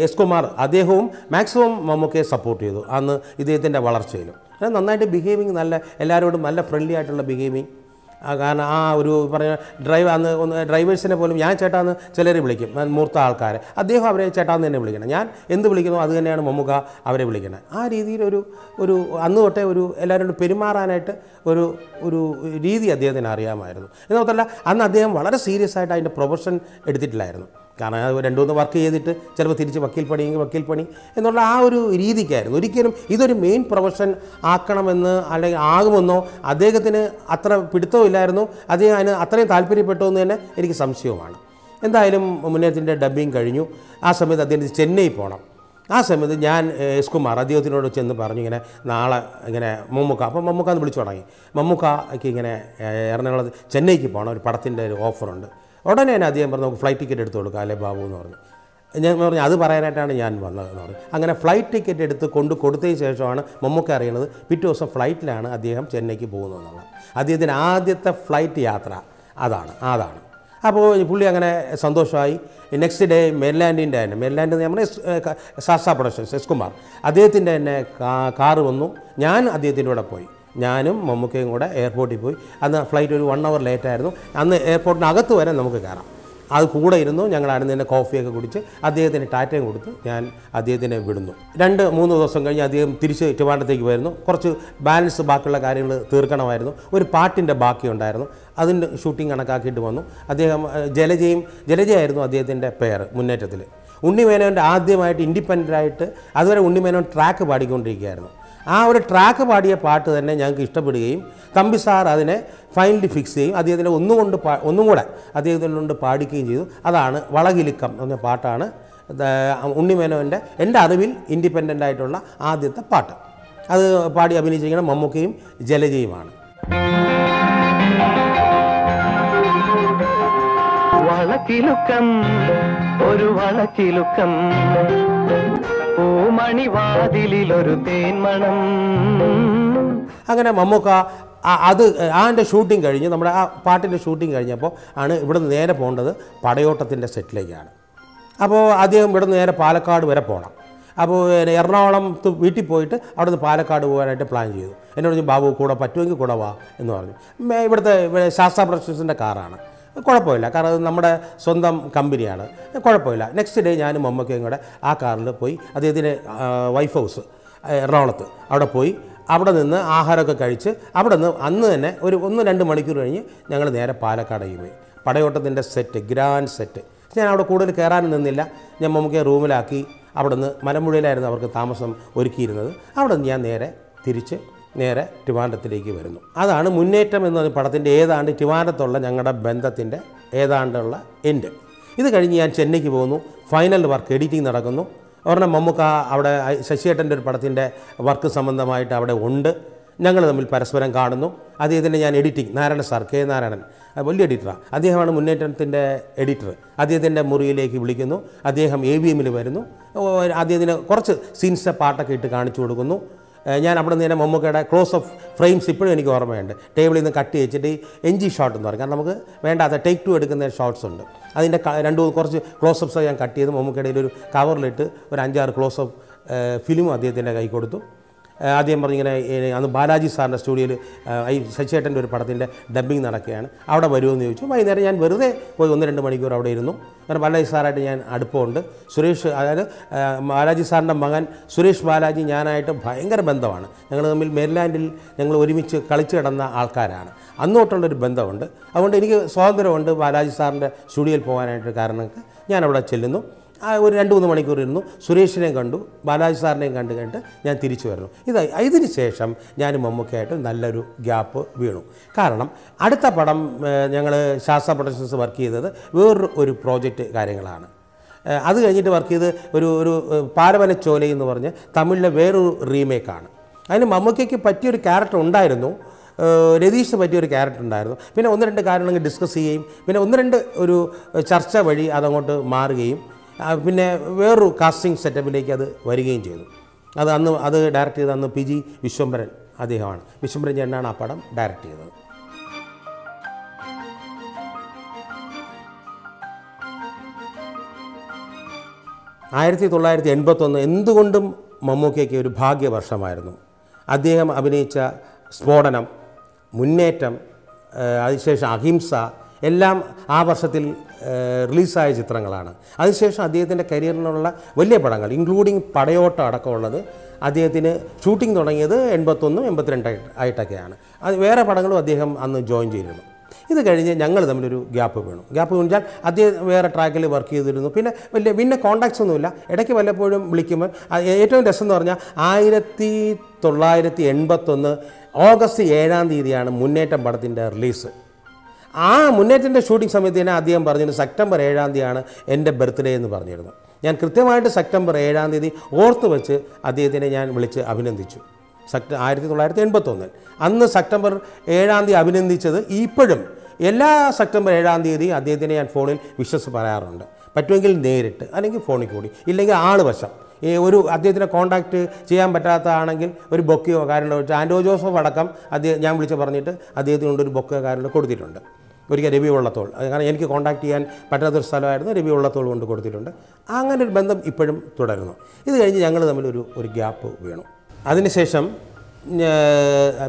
എസ് കുമാർ അദ്ദേഹവും മാക്സിമം മമ്മൂക്കയെ സപ്പോർട്ട് ചെയ്തു അന്ന് ഇദ്ദേഹത്തിന്റെ വളർച്ചയിലും. നന്നായിട്ട് ബിഹേവിങ് നല്ല എല്ലാവരോടും നല്ല ഫ്രണ്ട്ലി ആയിട്ടുള്ള ബിഹേവിങ് കാരണം ആ ഒരു പറഞ്ഞ ഡ്രൈവ് അന്ന് ഒന്ന് ഡ്രൈവേഴ്സിനെ പോലും ഞാൻ ചേട്ടാന്ന് ചിലർ വിളിക്കും. മൂർത്ത ആൾക്കാരെ. അദ്ദേഹം അവരെ ചേട്ടാന്ന് തന്നെ വിളിക്കണം. ഞാൻ എന്ത് വിളിക്കുന്നു അത് തന്നെയാണ് മമ്മുക അവരെ വിളിക്കുന്നത്. ആ രീതിയിലൊരു ഒരു ഒരു അന്ന് തൊട്ടേ ഒരു എല്ലാവരോടും പെരുമാറാനായിട്ട് ഒരു ഒരു രീതി അദ്ദേഹത്തിന് അറിയാമായിരുന്നു. എന്ന് മാത്രമല്ല അന്ന് അദ്ദേഹം വളരെ സീരിയസ് ആയിട്ട് അതിന്റെ പ്രൊഫഷൻ എടുത്തിട്ടില്ലായിരുന്നു. കാരണം രണ്ട് മൂന്ന് വർക്ക് ചെയ്തിട്ട് ചിലപ്പോൾ തിരിച്ച് വക്കീൽ പണിയെങ്കിൽ വക്കീൽ പണി എന്നുള്ള ആ ഒരു രീതിക്കായിരുന്നു. ഒരിക്കലും ഇതൊരു മെയിൻ പ്രൊഫഷൻ ആക്കണമെന്ന് അല്ലെങ്കിൽ ആകുമെന്നോ അദ്ദേഹത്തിന് അത്ര പിടുത്തമില്ലായിരുന്നു അദ്ദേഹം അതിന് അത്രയും താല്പര്യപ്പെട്ടു എന്ന് തന്നെ എനിക്ക് സംശയവുമാണ്. എന്തായാലും മുന്നേറ്റത്തിന്റെ ഡബ്ബിങ് കഴിഞ്ഞു. ആ സമയത്ത് അദ്ദേഹം ചെന്നൈ പോകണം ആ സമയത്ത് ഞാൻ എസ്. കുമാർ അദ്ദേഹത്തിനോട് ചെന്ന് പറഞ്ഞു ഇങ്ങനെ നാളെ ഇങ്ങനെ മമ്മൂക്ക അപ്പം മമ്മൂക്ക എന്ന് വിളിച്ചു തുടങ്ങി. മമ്മൂക്കയ്ക്ക് ഇങ്ങനെ എറണാകുളത്ത് ചെന്നൈക്ക് പോകണം. ഒരു പടത്തിന്റെ ഒരു ഓഫറുണ്ട് ഉടനെ തന്നെ അദ്ദേഹം പറഞ്ഞു നമുക്ക് ഫ്ലൈറ്റ് ടിക്കറ്റ് എടുത്ത് കൊടുക്കാം അല്ലേ ബാബു എന്ന് പറഞ്ഞു. ഞാൻ പറഞ്ഞു അത് പറയാനായിട്ടാണ് ഞാൻ വന്നതെന്ന് പറഞ്ഞു. അങ്ങനെ ഫ്ലൈറ്റ് ടിക്കറ്റ് എടുത്ത് കൊണ്ട് കൊടുത്തതിന് ശേഷമാണ് മമ്മൂക്ക അറിയണത് പിറ്റേ ദിവസം ഫ്ലൈറ്റിലാണ് അദ്ദേഹം ചെന്നൈക്ക് പോകുന്നതെന്നുള്ളത് അദ്ദേഹത്തിന്റെ ആദ്യത്തെ ഫ്ലൈറ്റ് യാത്ര അതാണ് അതാണ്. അപ്പോൾ പുള്ളി അങ്ങനെ സന്തോഷമായി. നെക്സ്റ്റ് ഡേ മെല്ലാൻഡിന്റെ തന്നെ മെരിലാൻഡ് നമ്മുടെ സാസ പ്രൊഡക്ഷൻസ് എസ് കുമാർ അദ്ദേഹത്തിന്റെ തന്നെ കാറ് വന്നു. ഞാൻ അദ്ദേഹത്തിന്റെ കൂടെ പോയി. ഞാനും മമ്മൂക്കയും കൂടെ എയർപോർട്ടിൽ പോയി. അന്ന് ഫ്ലൈറ്റ് ഒരു വൺ അവർ ലേറ്റായിരുന്നു അന്ന് എയർപോർട്ടിനകത്ത് വരെ നമുക്ക് കയറാം. അത് കൂടെ ഇരുന്നു ഞങ്ങൾ അവിടെ കോഫിയൊക്കെ കുടിച്ച് അദ്ദേഹത്തിന് ടാറ്റയും കൊടുത്ത് ഞാൻ അദ്ദേഹത്തിനെ വിടുന്നു. രണ്ട് മൂന്ന് ദിവസം കഴിഞ്ഞ് അദ്ദേഹം തിരിച്ച് ട്രിവാൻഡത്തേക്ക് വരുന്നു കുറച്ച് ബാലൻസ് ബാക്കിയുള്ള കാര്യങ്ങൾ തീർക്കണമായിരുന്നു. ഒരു പാട്ടിന്റെ ബാക്കി ഉണ്ടായിരുന്നു. അതിന്റെ ഷൂട്ടിംഗ് കണക്കാക്കിയിട്ട് വന്നു. അദ്ദേഹം ജലജയും ജലജയായിരുന്നു അദ്ദേഹത്തിന്റെ പേര് മുന്നേറ്റത്തിൽ. ഉണ്ണിമേനോന്റെ ആദ്യമായിട്ട് ഇൻഡിപെൻഡന്റായിട്ട് അതുവരെ ഉണ്ണിമേനോൻ ട്രാക്ക് പാടിക്കൊണ്ടിരിക്കുകയായിരുന്നു. ആ ഒരു ട്രാക്ക് പാടിയ പാട്ട് തന്നെ ഞങ്ങൾക്ക് ഇഷ്ടപ്പെടുകയും തമ്പി സാർ അതിനെ ഫൈനലി ഫിക്സ് ചെയ്യും. അദ്ദേഹത്തിന്റെ ഒന്നുകൊണ്ട് പാ ഒന്നും കൂടെ അദ്ദേഹത്തിനെ കൊണ്ട് പാടിക്കുകയും ചെയ്തു. അതാണ് വളകിലുക്കം എന്ന പാട്ടാണ്. ഉണ്ണിമേനോന്റെ എന്റെ അറിവിൽ ഇൻഡിപെൻഡന്റ് ആയിട്ടുള്ള ആദ്യത്തെ പാട്ട്. അത് പാടി അഭിനയിച്ചിരിക്കുന്ന മമ്മൂക്കയും ജലജയുമാണ്. വളക്കിലുക്കം ഒരു വളക്കിലുക്കം പൂമണി വാതിലിലൊരു തേന്മണം. അങ്ങനെ മമ്മൂക്ക അത് ആന്റെ ഷൂട്ടിംഗ് കഴിഞ്ഞ് നമ്മുടെ ആ പാട്ടിന്റെ ഷൂട്ടിംഗ് കഴിഞ്ഞപ്പോൾ ആണ് ഇവിടുന്ന് നേരെ പോകേണ്ടത് പടയോട്ടത്തിന്റെ സെറ്റിലേക്കാണ്. അപ്പോൾ അദ്ദേഹം ഇവിടുന്ന് നേരെ പാലക്കാട് വരെ പോകണം അപ്പോൾ എറണാകുളം വീട്ടിൽ പോയിട്ട് അവിടെ നിന്ന് പാലക്കാട് പോകാനായിട്ട് പ്ലാൻ ചെയ്തു. എന്നോട് പറഞ്ഞു ബാബു കൂടെ പറ്റുമെങ്കിൽ കൂടെ വാ എന്ന് പറഞ്ഞു. ഇവിടുത്തെ ഇവിടെ ശാസ്ത്ര പ്രൊഡക്ഷൻസിന്റെ കാറാണ്. കുഴപ്പമില്ല. കാരണം അത് നമ്മുടെ സ്വന്തം കമ്പനിയാണ്. കുഴപ്പമില്ല. നെക്സ്റ്റ് ഡേ ഞാനും മമ്മക്കയും കൂടെ ആ കാറിൽ പോയി അദ്ദേഹത്തിന്റെ വൈഫ് ഹൗസ് എറണാകുളത്ത് അവിടെ പോയി. അവിടെ നിന്ന് ആഹാരമൊക്കെ കഴിച്ച് അവിടെ നിന്ന് അന്ന് തന്നെ ഒരു ഒന്ന് രണ്ട് മണിക്കൂർ കഴിഞ്ഞ് ഞങ്ങൾ നേരെ പാലക്കാടേക്ക് പോയി. പടയോട്ടത്തിന്റെ സെറ്റ് ഗ്രാൻഡ് സെറ്റ് ഞാൻ അവിടെ കൂടുതൽ കയറാൻ നിന്നില്ല. ഞാൻ മമ്മൂക്കയെ റൂമിലാക്കി അവിടെ നിന്ന് മലമ്പുഴയിലായിരുന്നു അവർക്ക് താമസം ഒരുക്കിയിരുന്നത്. അവിടെ നിന്ന് ഞാൻ നേരെ തിരിച്ച് നേരെ ട്രിവാൻഡത്തിലേക്ക് വരുന്നു. അതാണ് മുന്നേറ്റം എന്ന പടത്തിന്റെ ഏതാണ്ട് ട്രിവാൻഡത്തുള്ള ഞങ്ങളുടെ ബന്ധത്തിന്റെ ഏതാണ്ടുള്ള എൻഡ് ഇത് കഴിഞ്ഞ് ഞാൻ ചെന്നൈക്ക് പോകുന്നു. ഫൈനൽ വർക്ക് എഡിറ്റിംഗ് നടക്കുന്നു. ഒരെണ്ണം മമ്മൂക്ക അവിടെ ശശിയേട്ടന്റെ ഒരു പടത്തിന്റെ വർക്ക് സംബന്ധമായിട്ട് അവിടെ ഉണ്ട്. ഞങ്ങൾ തമ്മിൽ പരസ്പരം കാണുന്നു. അദ്ദേഹത്തിന്റെ ഞാൻ editing Narayana sir K Narayanan വലിയ എഡിറ്ററാണ് അദ്ദേഹമാണ് മുന്നേറ്റത്തിന്റെ എഡിറ്റർ അദ്ദേഹത്തിന്റെ മുറിയിലേക്ക് വിളിക്കുന്നു. അദ്ദേഹം എ വി എമ്മിൽ വരുന്നു. അദ്ദേഹത്തിന് കുറച്ച് സീൻസ് പാട്ടൊക്കെ ഇട്ട് കാണിച്ചു കൊടുക്കുന്നു. ഞാൻ അവിടെ നിന്ന് തന്നെ മമ്മൂക്കയുടെ ക്ലോസ് ഓഫ് ഫ്രെയിംസ് ഇപ്പോഴും എനിക്ക് ഓർമ്മയുണ്ട്. ടേബിളിൽ നിന്ന് കട്ട് വെച്ചിട്ട് ജി ഷോട്ട് എന്ന് പറയും. കാരണം നമുക്ക് വേണ്ടാത്ത ടേക്ക് ടു എടുക്കുന്ന ഷോട്ട്സ് ഉണ്ട്. അതിന്റെ രണ്ട് മൂന്ന് കുറച്ച് ക്ലോസ് അപ്സ് ഞാൻ കട്ട് ചെയ്ത് മമ്മൂക്കയുടെ ഒരു കവറിലിട്ട് ഒരു അഞ്ചാറ് ക്ലോസ് അപ്പ് ഫിലിമും അദ്ദേഹത്തിന്റെ കൈ കൊടുത്തു. ആദ്യം പറഞ്ഞിങ്ങനെ അന്ന് ബാലാജി സാറിന്റെ സ്റ്റുഡിയോയിൽ ഈ ശശിയേട്ടന്റെ ഒരു പടത്തിന്റെ ഡബ്ബിങ് നടക്കുകയാണ്. അവിടെ വരുമെന്ന് ചോദിച്ചു. വൈകുന്നേരം ഞാൻ വെറുതെ പോയി ഒന്ന് രണ്ട് മണിക്കൂർ അവിടെ ഇരുന്നു. കാരണം ബാലാജി സാറായിട്ട് ഞാൻ അടുപ്പമുണ്ട്. സുരേഷ് അതായത് ബാലാജി സാറിന്റെ മകൻ സുരേഷ് ബാലാജി ഞാനായിട്ട് ഭയങ്കര ബന്ധമാണ്. ഞങ്ങൾ തമ്മിൽ മെരിലാൻഡിൽ ഞങ്ങൾ ഒരുമിച്ച് കളിച്ചു കിടന്ന ആൾക്കാരാണ്. അന്നോട്ടുള്ളൊരു ബന്ധമുണ്ട്. അതുകൊണ്ട് എനിക്ക് സ്വാതന്ത്ര്യമുണ്ട് ബാലാജി സാറിന്റെ സ്റ്റുഡിയോയിൽ പോകാനായിട്ട് കാരണം ഞാൻ അവിടെ ചെല്ലുന്നു. ഒരു രണ്ട് മൂന്ന് മണിക്കൂർ ഇരുന്നു. സുരേഷിനെയും കണ്ടു. ബാലാജി സാറിനെയും കണ്ടു കഴിഞ്ഞിട്ട് ഞാൻ തിരിച്ചു വരുന്നു. ഇത് ഇതിന് ശേഷം ഞാൻ മമ്മൂക്കയായിട്ട് നല്ലൊരു ഗ്യാപ്പ് വീണു. കാരണം അടുത്ത പടം ഞങ്ങൾ ശാസ്ത്ര പ്രൊഡക്ഷൻസ് വർക്ക് ചെയ്തത് വേറൊരു ഒരു പ്രോജക്റ്റ് കാര്യങ്ങളാണ്. അത് കഴിഞ്ഞിട്ട് വർക്ക് ചെയ്ത് ഒരു ഒരു പാരവന പാരവനച്ചോല എന്ന് പറഞ്ഞ് തമിഴിലെ വേറൊരു റീമേക്കാണ്. അതിന് മമ്മൂക്കയ്ക്ക് പറ്റിയൊരു ക്യാരക്ടർ ഉണ്ടായിരുന്നു. രതീഷിന് പറ്റിയൊരു ക്യാരക്ടർ ഉണ്ടായിരുന്നു. പിന്നെ ഒന്ന് രണ്ട് കാര്യങ്ങൾ ഡിസ്കസ് ചെയ്യുകയും പിന്നെ ഒന്ന് രണ്ട് ഒരു ചർച്ച വഴി അതങ്ങോട്ട് മാറുകയും ആ, പിന്നെ വേറൊരു കാസ്റ്റിംഗ് സെറ്റപ്പിലേക്ക് അത് വരികയും ചെയ്തു. അത് അന്ന് അത് ഡയറക്റ്റ് ചെയ്ത അന്ന് പി ജി വിശ്വംഭരൻ അദ്ദേഹമാണ്. വിശ്വംഭരൻ ചേട്ടനാണ് ആ പടം ഡയറക്റ്റ് ചെയ്തത്. ആയിരത്തി തൊള്ളായിരത്തി എൺപത്തൊന്ന് എന്തുകൊണ്ടും മമ്മൂക്കയ്ക്ക് ഒരു ഭാഗ്യവർഷമായിരുന്നു. അദ്ദേഹം അഭിനയിച്ച സ്ഫോടനം മുന്നേറ്റം അതിനുശേഷം അഹിംസ എല്ലാം ആ വർഷത്തിൽ റിലീസായ ചിത്രങ്ങളാണ്. അതിനുശേഷം അദ്ദേഹത്തിന്റെ കരിയറിനുള്ള വലിയ പടങ്ങൾ ഇൻക്ലൂഡിങ് പടയോട്ടം അടക്കമുള്ളത് അദ്ദേഹത്തിന് ഷൂട്ടിംഗ് തുടങ്ങിയത് എൺപത്തൊന്നും എൺപത്തിരണ്ട് ആയിട്ടൊക്കെയാണ്. അത് വേറെ പടങ്ങളും അദ്ദേഹം അന്ന് ജോയിൻ ചെയ്തിരുന്നു. ഇത് കഴിഞ്ഞ് ഞങ്ങൾ തമ്മിലൊരു ഗ്യാപ്പ് വീണു. ഗ്യാപ്പ് വീണിച്ചാൽ അദ്ദേഹം വേറെ ട്രാക്കിൽ വർക്ക് ചെയ്തിരുന്നു. പിന്നെ വലിയ പിന്നെ കോണ്ടാക്ട്സ് ഒന്നുമില്ല ഇടയ്ക്ക് വല്ലപ്പോഴും വിളിക്കുമ്പോൾ ഏറ്റവും രസം എന്ന് പറഞ്ഞാൽ ആയിരത്തി തൊള്ളായിരത്തി എൺപത്തൊന്ന് ഓഗസ്റ്റ് ഏഴാം തീയതിയാണ് മുന്നേറ്റം പടത്തിന്റെ റിലീസ്. ആ മുന്നേറ്റത്തിന്റെ ഷൂട്ടിംഗ് സമയത്ത് തന്നെ അദ്ദേഹം പറഞ്ഞിരുന്നു സെപ്റ്റംബർ ഏഴാം തീയതിയാണ് എന്റെ ബർത്ത്ഡേ എന്ന് പറഞ്ഞിരുന്നു. ഞാൻ കൃത്യമായിട്ട് സെപ്റ്റംബർ ഏഴാം തീയതി ഓർത്ത് വെച്ച് അദ്ദേഹത്തിനെ ഞാൻ വിളിച്ച് അഭിനന്ദിച്ചു. സെപ്റ്റ ആയിരത്തി തൊള്ളായിരത്തി എൺപത്തൊന്നിൽ അന്ന് സെപ്റ്റംബർ ഏഴാം തീയതി അഭിനന്ദിച്ചത് ഇപ്പോഴും എല്ലാ സെപ്റ്റംബർ ഏഴാം തീയതി അദ്ദേഹത്തിനെ ഞാൻ ഫോണിൽ വിശ്വസ് പറയാറുണ്ട് പറ്റുമെങ്കിൽ നേരിട്ട് അല്ലെങ്കിൽ ഫോണിൽ കൂടി. ഇല്ലെങ്കിൽ ആൾ വശം. ഈ ഒരു അദ്ദേഹത്തിനെ കോൺടാക്റ്റ് ചെയ്യാൻ പറ്റാത്തതാണെങ്കിൽ ഒരു ബൊക്കെയോ കാര്യങ്ങളോ ആൻഡോ ജോസഫ് അടക്കം അദ്ദേഹം ഞാൻ വിളിച്ച് പറഞ്ഞിട്ട് അദ്ദേഹത്തിന് കൊണ്ട് ഒരു ബൊക്കെയോ കാര്യങ്ങളോ കൊടുത്തിട്ടുണ്ട്. ഒരിക്കൽ രവി ഉള്ളത്തോൾ. കാരണം എനിക്ക് കോൺടാക്ട് ചെയ്യാൻ പറ്റാത്തൊരു സ്ഥലമായിരുന്നു രവി ഉള്ളത്തോൾ കൊണ്ട് കൊടുത്തിട്ടുണ്ട്. അങ്ങനെ ഒരു ബന്ധം ഇപ്പോഴും തുടരുന്നു. ഇത് കഴിഞ്ഞ് ഞങ്ങൾ തമ്മിലൊരു ഒരു ഗ്യാപ്പ് വീണു. അതിനുശേഷം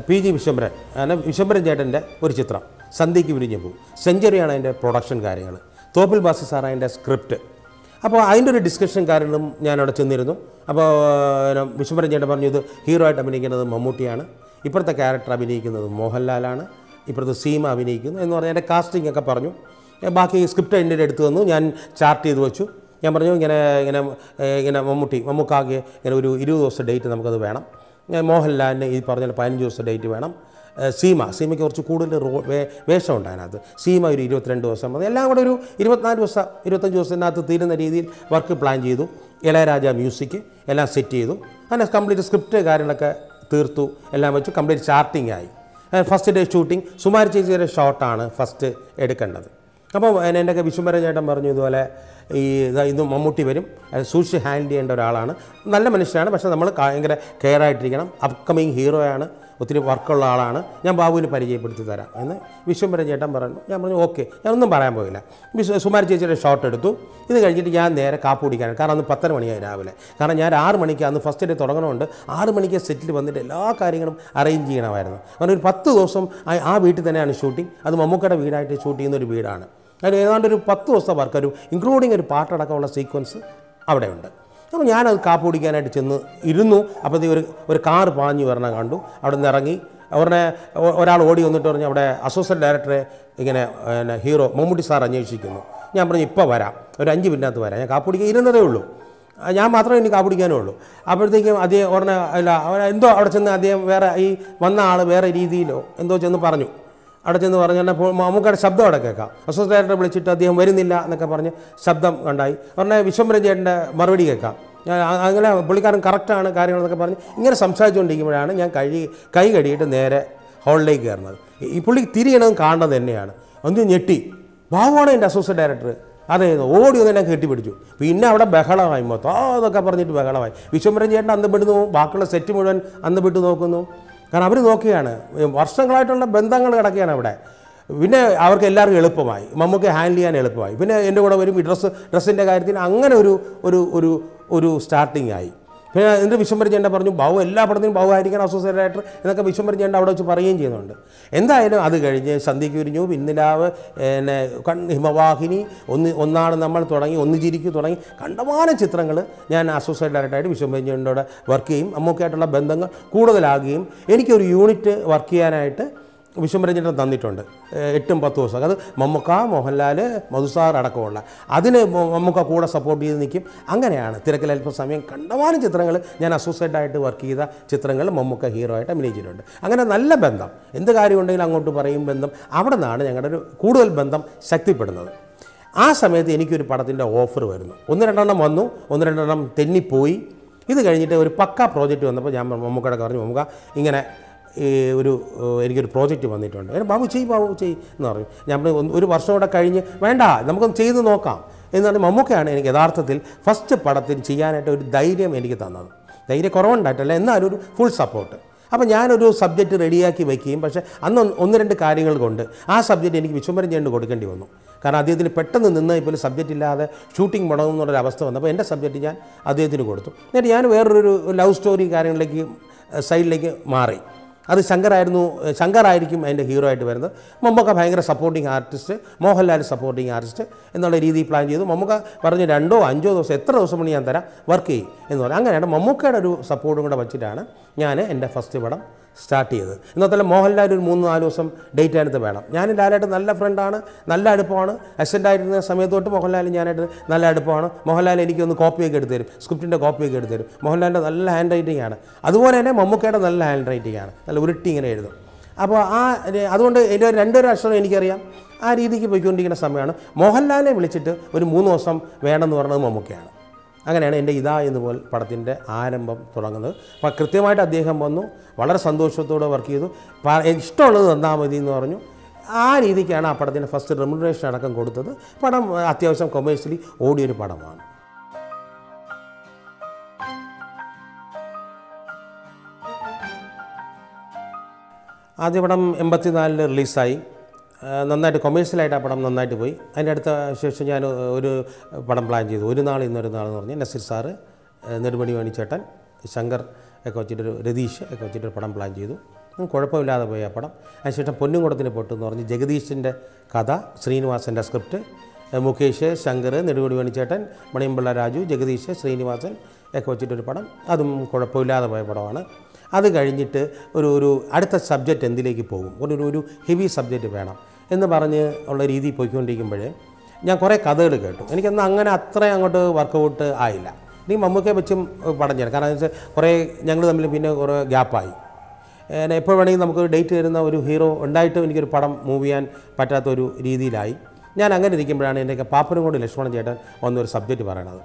പി ജി വിശ്വംഭരൻ അങ്ങനെ വിശ്വംഭരൻ ചേട്ടന്റെ ഒരു ചിത്രം സന്ധ്യയ്ക്ക് വിരിഞ്ഞു പോകും. സെഞ്ചുറിയാണ് അതിന്റെ പ്രൊഡക്ഷൻ കാര്യങ്ങൾ തോപ്പിൽ ബാസി സാർ അതിന്റെ സ്ക്രിപ്റ്റ് അപ്പോൾ അതിന്റെ ഒരു ഡിസ്കഷൻ കാര്യങ്ങളും ഞാൻ അവിടെ ചെന്നിരുന്നു അപ്പോൾ വിശ്വംബരൻ ചേട്ടൻ പറഞ്ഞു ഇത് ഹീറോ ആയിട്ട് അഭിനയിക്കുന്നത് മമ്മൂട്ടിയാണ്. ഇപ്പോഴത്തെ ക്യാരക്ടർ അഭിനയിക്കുന്നത് മോഹൻലാലാണ്. ഇപ്പോഴത്തെ സീമ അഭിനയിക്കുന്നു എന്ന് പറഞ്ഞാൽ എന്റെ കാസ്റ്റിംഗ് ഒക്കെ പറഞ്ഞു ബാക്കി സ്ക്രിപ്റ്റ് എന്റെ അടുത്ത് വന്നു ഞാൻ ചാർട്ട് ചെയ്ത് വെച്ചു. ഞാൻ പറഞ്ഞു ഇങ്ങനെ ഇങ്ങനെ ഇങ്ങനെ മമ്മൂട്ടി മമ്മൂക്കാകെ ഇങ്ങനെ ഒരു ഇരുപത് ദിവസത്തെ ഡേറ്റ് നമുക്കത് വേണം. മോഹൻലാലിന് ഈ പറഞ്ഞ പതിനഞ്ച് ദിവസത്തെ ഡേറ്റ് വേണം. സീമ സീമയ്ക്ക് കുറച്ച് കൂടുതൽ റോ വേ വേഷമുണ്ട് അതിനകത്ത്. സീമ ഒരു ഇരുപത്തിരണ്ട് ദിവസം എല്ലാം കൂടെ ഒരു ഇരുപത്തിനാല് ദിവസം ഇരുപത്തഞ്ച് ദിവസത്തിനകത്ത് തീരുന്ന രീതിയിൽ വർക്ക് പ്ലാൻ ചെയ്തു. ഇളയരാജ മ്യൂസിക് എല്ലാം സെറ്റ് ചെയ്തു. അങ്ങനെ കംപ്ലീറ്റ് സ്ക്രിപ്റ്റ് കാര്യങ്ങളൊക്കെ തീർത്തു. എല്ലാം വെച്ചു. കംപ്ലീറ്റ് ചാർട്ടിംഗ് ആയി ഫസ്റ്റ് ഡേ ഷൂട്ടിംഗ് സുമാരി ചേച്ചിയുടെ ഷോട്ടാണ് ഫസ്റ്റ് എടുക്കേണ്ടത്. അപ്പോൾ എന്റെയൊക്കെ വിശ്വംഭരൻ ചേട്ടൻ പറഞ്ഞു ഇതുപോലെ ഈ ഇതാ മമ്മൂട്ടി വരും. സൂക്ഷിച്ച് ഹാൻഡിൽ ചെയ്യേണ്ട ഒരാളാണ്. നല്ല മനുഷ്യനാണ് പക്ഷേ നമ്മൾ ഭയങ്കര കെയർ ആയിട്ടിരിക്കണം. അപ്കമിങ് ഹീറോയാണ് ഒത്തിരി വർക്കുള്ള ആളാണ്. ഞാൻ ബാബുവിന് പരിചയപ്പെടുത്തി തരാം എന്ന് വിശ്വംഭരൻ ചേട്ടൻ പറഞ്ഞു. ഞാൻ പറഞ്ഞു ഓക്കെ ഞാനൊന്നും പറയാൻ പോയില്ല. വിശ്വ സുമാരി ചേച്ചിയുടെ ഷോട്ട് എടുത്തു. ഇത് കഴിഞ്ഞിട്ട് ഞാൻ നേരെ കാപ്പ് കുടിക്കാനാണ്. കാരണം അന്ന് പത്തര മണിയായി രാവിലെ. കാരണം ഞാൻ ആറ് മണിക്ക് അന്ന് ഫസ്റ്റ് ഡേ തുടങ്ങണമുണ്ട് ആറ് മണിക്ക് സെറ്റിൽ വന്നിട്ട് എല്ലാ കാര്യങ്ങളും അറേഞ്ച് ചെയ്യണമായിരുന്നു. കാരണം ഒരു പത്ത് ദിവസം ആ വീട്ടിൽ തന്നെയാണ് ഷൂട്ടിംഗ് അത് മമ്മൂക്കയുടെ വീടായിട്ട് ഷൂട്ട് ചെയ്യുന്ന ഒരു വീടാണ്. അതിന് ഏതാണ്ട് ഒരു പത്ത് ദിവസത്തെ വർക്ക് ഒരു ഇൻക്ലൂഡിങ് ഒരു പാട്ടടക്കമുള്ള സീക്വൻസ് അവിടെയുണ്ട്. അപ്പോൾ ഞാനത് കാപ്പ് കുടിക്കാനായിട്ട് ചെന്ന് ഇരുന്നു. അപ്പോൾ ഒരു ഒരു കാർ പാഞ്ഞു വരണ കണ്ടു. അവിടെ നിന്ന് ഇറങ്ങി അവരുടെ ഒരാൾ ഓടി വന്നിട്ട് പറഞ്ഞു അവിടെ അസോസിയേറ്റ് ഡയറക്ടറെ ഇങ്ങനെ പിന്നെ ഹീറോ മമ്മൂട്ടി സാർ അന്വേഷിക്കുന്നു. ഞാൻ പറഞ്ഞു ഇപ്പോൾ വരാം. ഒരു അഞ്ച് മിനിറ്റിനകത്ത് വരാം. ഞാൻ കാപ്പ് കുടിക്കാൻ ഇരുന്നതേ ഉള്ളൂ. ഞാൻ മാത്രമേ എനിക്ക് കാപ്പിടിക്കാനേ ഉള്ളൂ. അപ്പോഴത്തേക്കും അദ്ദേഹം ഉടനെ അല്ല എന്തോ അവിടെ ചെന്ന് അദ്ദേഹം വേറെ ഈ വന്ന ആൾ വേറെ രീതിയിലോ എന്തോ ചെന്ന് പറഞ്ഞു. അവിടെ ചെന്ന് നമുക്ക് ശബ്ദം അവിടെ കേൾക്കാം. അസോസിയേറ്റ് ഡയറക്ടറെ വിളിച്ചിട്ട് അദ്ദേഹം വരുന്നില്ല എന്നൊക്കെ പറഞ്ഞ് ശബ്ദം ഉണ്ടായി പറഞ്ഞാൽ വിശ്വംഭരൻ മറുപടി കേൾക്കാം. അങ്ങനെ പുള്ളിക്കാരൻ കറക്റ്റാണ് കാര്യങ്ങളെന്നൊക്കെ പറഞ്ഞ് ഇങ്ങനെ സംസാരിച്ചുകൊണ്ടിരിക്കുമ്പോഴാണ് ഞാൻ കഴി കൈ കഴുകിയിട്ട് നേരെ ഹോളിലേക്ക് കയറുന്നത്. ഈ- പുള്ളി തിരിയണതും കാണുന്നത് തന്നെയാണ്. ഒന്ന് ഞെട്ടി. ബാബുവാണ് എന്റെ അസോസിയേറ്റ് ഡയറക്ടർ അതെ ഓടി ഒന്ന് എന്നെ കെട്ടിപ്പിടിച്ചു. പിന്നെ അവിടെ ബഹളമായി മൊത്തം. അതൊക്കെ പറഞ്ഞിട്ട് ബഹളമായി. വിശ്വംഭരൻ ചേട്ടൻ അന്ന് പെട്ട് നോക്കും. ബാക്കിയുള്ള സെറ്റ് മുഴുവൻ അന്ന് പെട്ട് നോക്കുന്നു. കാരണം അവർ നോക്കുകയാണ് വർഷങ്ങളായിട്ടുള്ള ബന്ധങ്ങൾ കിടക്കുകയാണ് അവിടെ. പിന്നെ അവർക്ക് എല്ലാവർക്കും എളുപ്പമായി. മമ്മൂക്ക് ഹാൻഡിൽ ചെയ്യാൻ എളുപ്പമായി. പിന്നെ എന്റെ കൂടെ വരും ഈ ഡ്രസ്സ് ഡ്രസ്സിന്റെ കാര്യത്തിൽ അങ്ങനെ ഒരു ഒരു ഒരു ഒരു സ്റ്റാർട്ടിംഗ് ആയി. പിന്നെ എന്നിട്ട് വിശ്വംഭരൻ ചേട്ടൻ പറഞ്ഞു ബാബു എല്ലാ പടത്തിനും ബാബു ആയിരിക്കണം അസോസിയേറ്റ് ഡയറക്ടർ എന്നൊക്കെ വിശ്വംഭരൻ ചേട്ടൻ അവിടെ വെച്ച് പറയുകയും ചെയ്യുന്നുണ്ട്. എന്തായാലും അത് കഴിഞ്ഞ് സന്ധ്യയ്ക്ക് ഉരിഞ്ഞു പിന്നിലാവ് പിന്നെ കൺ ഹിമവാഹിനി ഒന്ന് ഒന്നാണ് നമ്മൾ തുടങ്ങി ഒന്ന് ചിരിക്കു തുടങ്ങി. കണ്ടമാനം ചിത്രങ്ങൾ ഞാൻ അസോസിയേറ്റ് ഡയറക്ടറായിട്ട് വിശ്വംഭരൻ ചേട്ടനോട് വർക്ക് ചെയ്യും. അമ്മൊക്കെയായിട്ടുള്ള ബന്ധങ്ങൾ കൂടുതലാകുകയും എനിക്കൊരു യൂണിറ്റ് വർക്ക് ചെയ്യാനായിട്ട് വിശ്വംഭരൻ തന്നിട്ടുണ്ട് എട്ടും പത്ത് ദിവസം. അത് മമ്മൂക്ക മോഹൻലാൽ മധുസാർ അടക്കമുള്ള. അതിന് മമ്മുക്ക കൂടെ സപ്പോർട്ട് ചെയ്ത് നിൽക്കും. അങ്ങനെയാണ് തിരക്കിൽ അല്പം സമയം കണ്ടമാനം ചിത്രങ്ങൾ ഞാൻ അസോസിയേറ്റ് ആയിട്ട് വർക്ക് ചെയ്ത ചിത്രങ്ങൾ മമ്മൂക്ക ഹീറോ ആയിട്ട് അഭിനയിച്ചിട്ടുണ്ട്. അങ്ങനെ നല്ല ബന്ധം. എന്ത് കാര്യമുണ്ടെങ്കിലും അങ്ങോട്ട് പറയും ബന്ധം. അവിടെ നിന്നാണ് ഞങ്ങളുടെ ഒരു കൂടുതൽ ബന്ധം ശക്തിപ്പെടുന്നത്. ആ സമയത്ത് എനിക്കൊരു പടത്തിന്റെ ഓഫർ വരുന്നു. ഒന്ന് രണ്ടെണ്ണം വന്നു. ഒന്ന് രണ്ടെണ്ണം തെന്നിപ്പോയി. ഇത് കഴിഞ്ഞിട്ട് ഒരു പക്ക പ്രോജക്റ്റ് വന്നപ്പോൾ ഞാൻ മമ്മൂക്കയുടെ പറഞ്ഞു മമ്മൂക്ക ഇങ്ങനെ ഒരു എനിക്കൊരു പ്രോജക്റ്റ് വന്നിട്ടുണ്ട്. ഏ, ബാബു ചെയ് ബാബു ചെയ് എന്ന് പറഞ്ഞു. ഞാൻ ഒരു വർഷം കൂടെ കഴിഞ്ഞ് വേണ്ട നമുക്കൊന്ന് ചെയ്ത് നോക്കാം എന്ന് പറഞ്ഞാൽ മമ്മൂക്കയാണ് എനിക്ക് യഥാർത്ഥത്തിൽ ഫസ്റ്റ് പടത്തിൽ ചെയ്യാനായിട്ട് ഒരു ധൈര്യം എനിക്ക് തന്നത്. ധൈര്യം കുറവുണ്ടായിട്ടല്ല എന്നാലും ഒരു ഫുൾ സപ്പോർട്ട് അപ്പോൾ ഞാനൊരു സബ്ജക്റ്റ് റെഡിയാക്കി വയ്ക്കുകയും പക്ഷേ അന്ന് ഒന്ന് രണ്ട് കാര്യങ്ങൾ കൊണ്ട് ആ സബ്ജക്റ്റ് എനിക്ക് വിശ്വംബരം ചെയ്യേണ്ടി കൊടുക്കേണ്ടി വന്നു. കാരണം അദ്ദേഹത്തിന് പെട്ടെന്ന് നിന്ന് ഇപ്പോൾ സബ്ജക്റ്റ് ഇല്ലാതെ ഷൂട്ടിംഗ് മുടങ്ങും എന്നുള്ളൊരു അവസ്ഥ വന്നപ്പോൾ എന്റെ സബ്ജക്റ്റ് ഞാൻ അദ്ദേഹത്തിന് കൊടുത്തു. എന്നിട്ട് ഞാൻ വേറൊരു ലവ് സ്റ്റോറി കാര്യങ്ങളിലേക്ക് സൈഡിലേക്ക് മാറി. അത് ശങ്കറായിരുന്നു ശങ്കറായിരിക്കും അതിന്റെ ഹീറോ ആയിട്ട് വരുന്നത്. മമ്മൂക്ക ഭയങ്കര supporting artist Mohanlal supporting artist എന്നുള്ള രീതിയിൽ പ്ലാൻ ചെയ്തു. മമ്മൂക്ക പറഞ്ഞു രണ്ടോ അഞ്ചോ ദിവസം എത്ര ദിവസം വേണ്ടി ഞാൻ തരാം? വർക്ക് ചെയ്യും എന്ന് പറഞ്ഞു. അങ്ങനെയാണ് മമ്മൂക്കയുടെ ഒരു സപ്പോർട്ടും കൂടെ വച്ചിട്ടാണ് ഞാൻ എന്റെ ഫസ്റ്റ് പടം സ്റ്റാർട്ട് ചെയ്തത്. എന്നത്തല്ല മോഹൻലാൽ ഒരു മൂന്ന് നാല് ദിവസം ഡേറ്റ് ആയിട്ട് വേണം. ഞാനും ലാലായിട്ട് നല്ല ഫ്രണ്ടാണ് നല്ല അടുപ്പമാണ്. അസിസ്റ്റന്റ് ആയിരുന്ന സമയത്തോട്ട് തൊട്ട് മോഹൻലാൽ ഞാനായിട്ട് നല്ല അടുപ്പമാണ്. മോഹൻലാൽ എനിക്കൊന്ന് കോപ്പിയൊക്കെ എടുത്ത് തരും. സ്ക്രിപ്റ്റിന്റെ കോപ്പിയൊക്കെ എടുത്ത് തരും. മോഹൻലാലിന്റെ നല്ല ഹാൻഡ് റൈറ്റിംഗ് ആണ്. അതുപോലെ തന്നെ മമ്മൂക്കയുടെ നല്ല ഹാൻഡ് റൈറ്റിംഗ് ആണ്. നല്ല ഉരുട്ടി ഇങ്ങനെ എഴുതും. അപ്പോൾ ആ അതുകൊണ്ട് എന്റെ രണ്ടൊരു അക്ഷരം എനിക്കറിയാം. ആ രീതിക്ക് പോയിക്കൊണ്ടിരിക്കുന്ന സമയമാണ്. മോഹൻലാലിനെ വിളിച്ചിട്ട് ഒരു മൂന്ന് ദിവസം വേണമെന്ന് പറഞ്ഞത് മമ്മൂക്കയാണ്. അങ്ങനെയാണ് എന്റെ ഇതാ എന്ന് പോൽ പടത്തിന്റെ ആരംഭം തുടങ്ങുന്നത്. അപ്പോൾ കൃത്യമായിട്ട് അദ്ദേഹം വന്നു വളരെ സന്തോഷത്തോടെ വർക്ക് ചെയ്തു. ഇഷ്ടമുള്ളത് തന്നാൽ മതി എന്ന് പറഞ്ഞു. ആ രീതിക്കാണ് ആ പടത്തിന്റെ ഫസ്റ്റ് റെമുനറേഷൻ അടക്കം കൊടുത്തത്. പടം അത്യാവശ്യം കൊമേഴ്സ്യലി ഓടിയൊരു പടമാണ്. ആദ്യ പടം എൺപത്തിനാലിൽ റിലീസായി നന്നായിട്ട് കൊമേഴ്സ്യലായിട്ട് ആ പടം നന്നായിട്ട് പോയി. അതിന്റെ അടുത്ത ശേഷം ഞാൻ ഒരു പടം പ്ലാൻ ചെയ്തു. ഒരു നാൾ ഇന്നൊരു നാൾ എന്ന് പറഞ്ഞ് നസീർ സാറ് നെടുമണി വേണിച്ചേട്ടൻ ശങ്കർ ഒക്കെ വെച്ചിട്ടൊരു രതീഷ് ഒക്കെ വെച്ചിട്ടൊരു പടം പ്ലാൻ ചെയ്തു. കുഴപ്പമില്ലാതെ പോയി ആ പടം. അതിനുശേഷം പൊന്നുംകുടത്തിന് പൊട്ട് എന്ന് പറഞ്ഞ് ജഗദീഷിന്റെ കഥ ശ്രീനിവാസന്റെ സ്ക്രിപ്റ്റ് മുകേഷ് ശങ്കർ നെടുമുടി വേണിച്ചേട്ടൻ മണിയമ്പിള്ള രാജു ജഗദീഷ് ശ്രീനിവാസൻ ഒക്കെ വെച്ചിട്ടൊരു പടം. അതും കുഴപ്പമില്ലാതെ പോയ പടമാണ്. അത് കഴിഞ്ഞിട്ട് ഒരു ഒരു അടുത്ത സബ്ജക്റ്റ് എന്തിലേക്ക് പോകും? ഒരു- ഒരു ഹെവി സബ്ജക്റ്റ് വേണം. എന്ന് പറഞ്ഞ് ഉള്ള രീതിയിൽ പോയിക്കൊണ്ടിരിക്കുമ്പോൾ ഞാൻ കുറേ കഥകൾ കേട്ടു. എനിക്കൊന്നും അങ്ങനെ അത്രയും അങ്ങോട്ട് വർക്കൗട്ട് ആയില്ല. ഇനി മമ്മൂക്കെ വെച്ചും പടഞ്ഞാണ് കാരണം വെച്ചാൽ കുറേ ഞങ്ങൾ തമ്മിൽ പിന്നെ കുറേ ഗ്യാപ്പായി എന്നെ എപ്പോൾ വേണമെങ്കിൽ നമുക്ക് ഡേറ്റ് തരുന്ന ഒരു ഹീറോ ഉണ്ടായിട്ടും എനിക്കൊരു പടം മൂവ് ചെയ്യാൻ പറ്റാത്ത ഒരു രീതിയിലായി. ഞാൻ അങ്ങനെ ഇരിക്കുമ്പോഴാണ് എന്റെ പാപ്പനും കൂടി ലക്ഷ്മണൻ ചേട്ടൻ വന്നൊരു സബ്ജക്റ്റ് പറയണത്.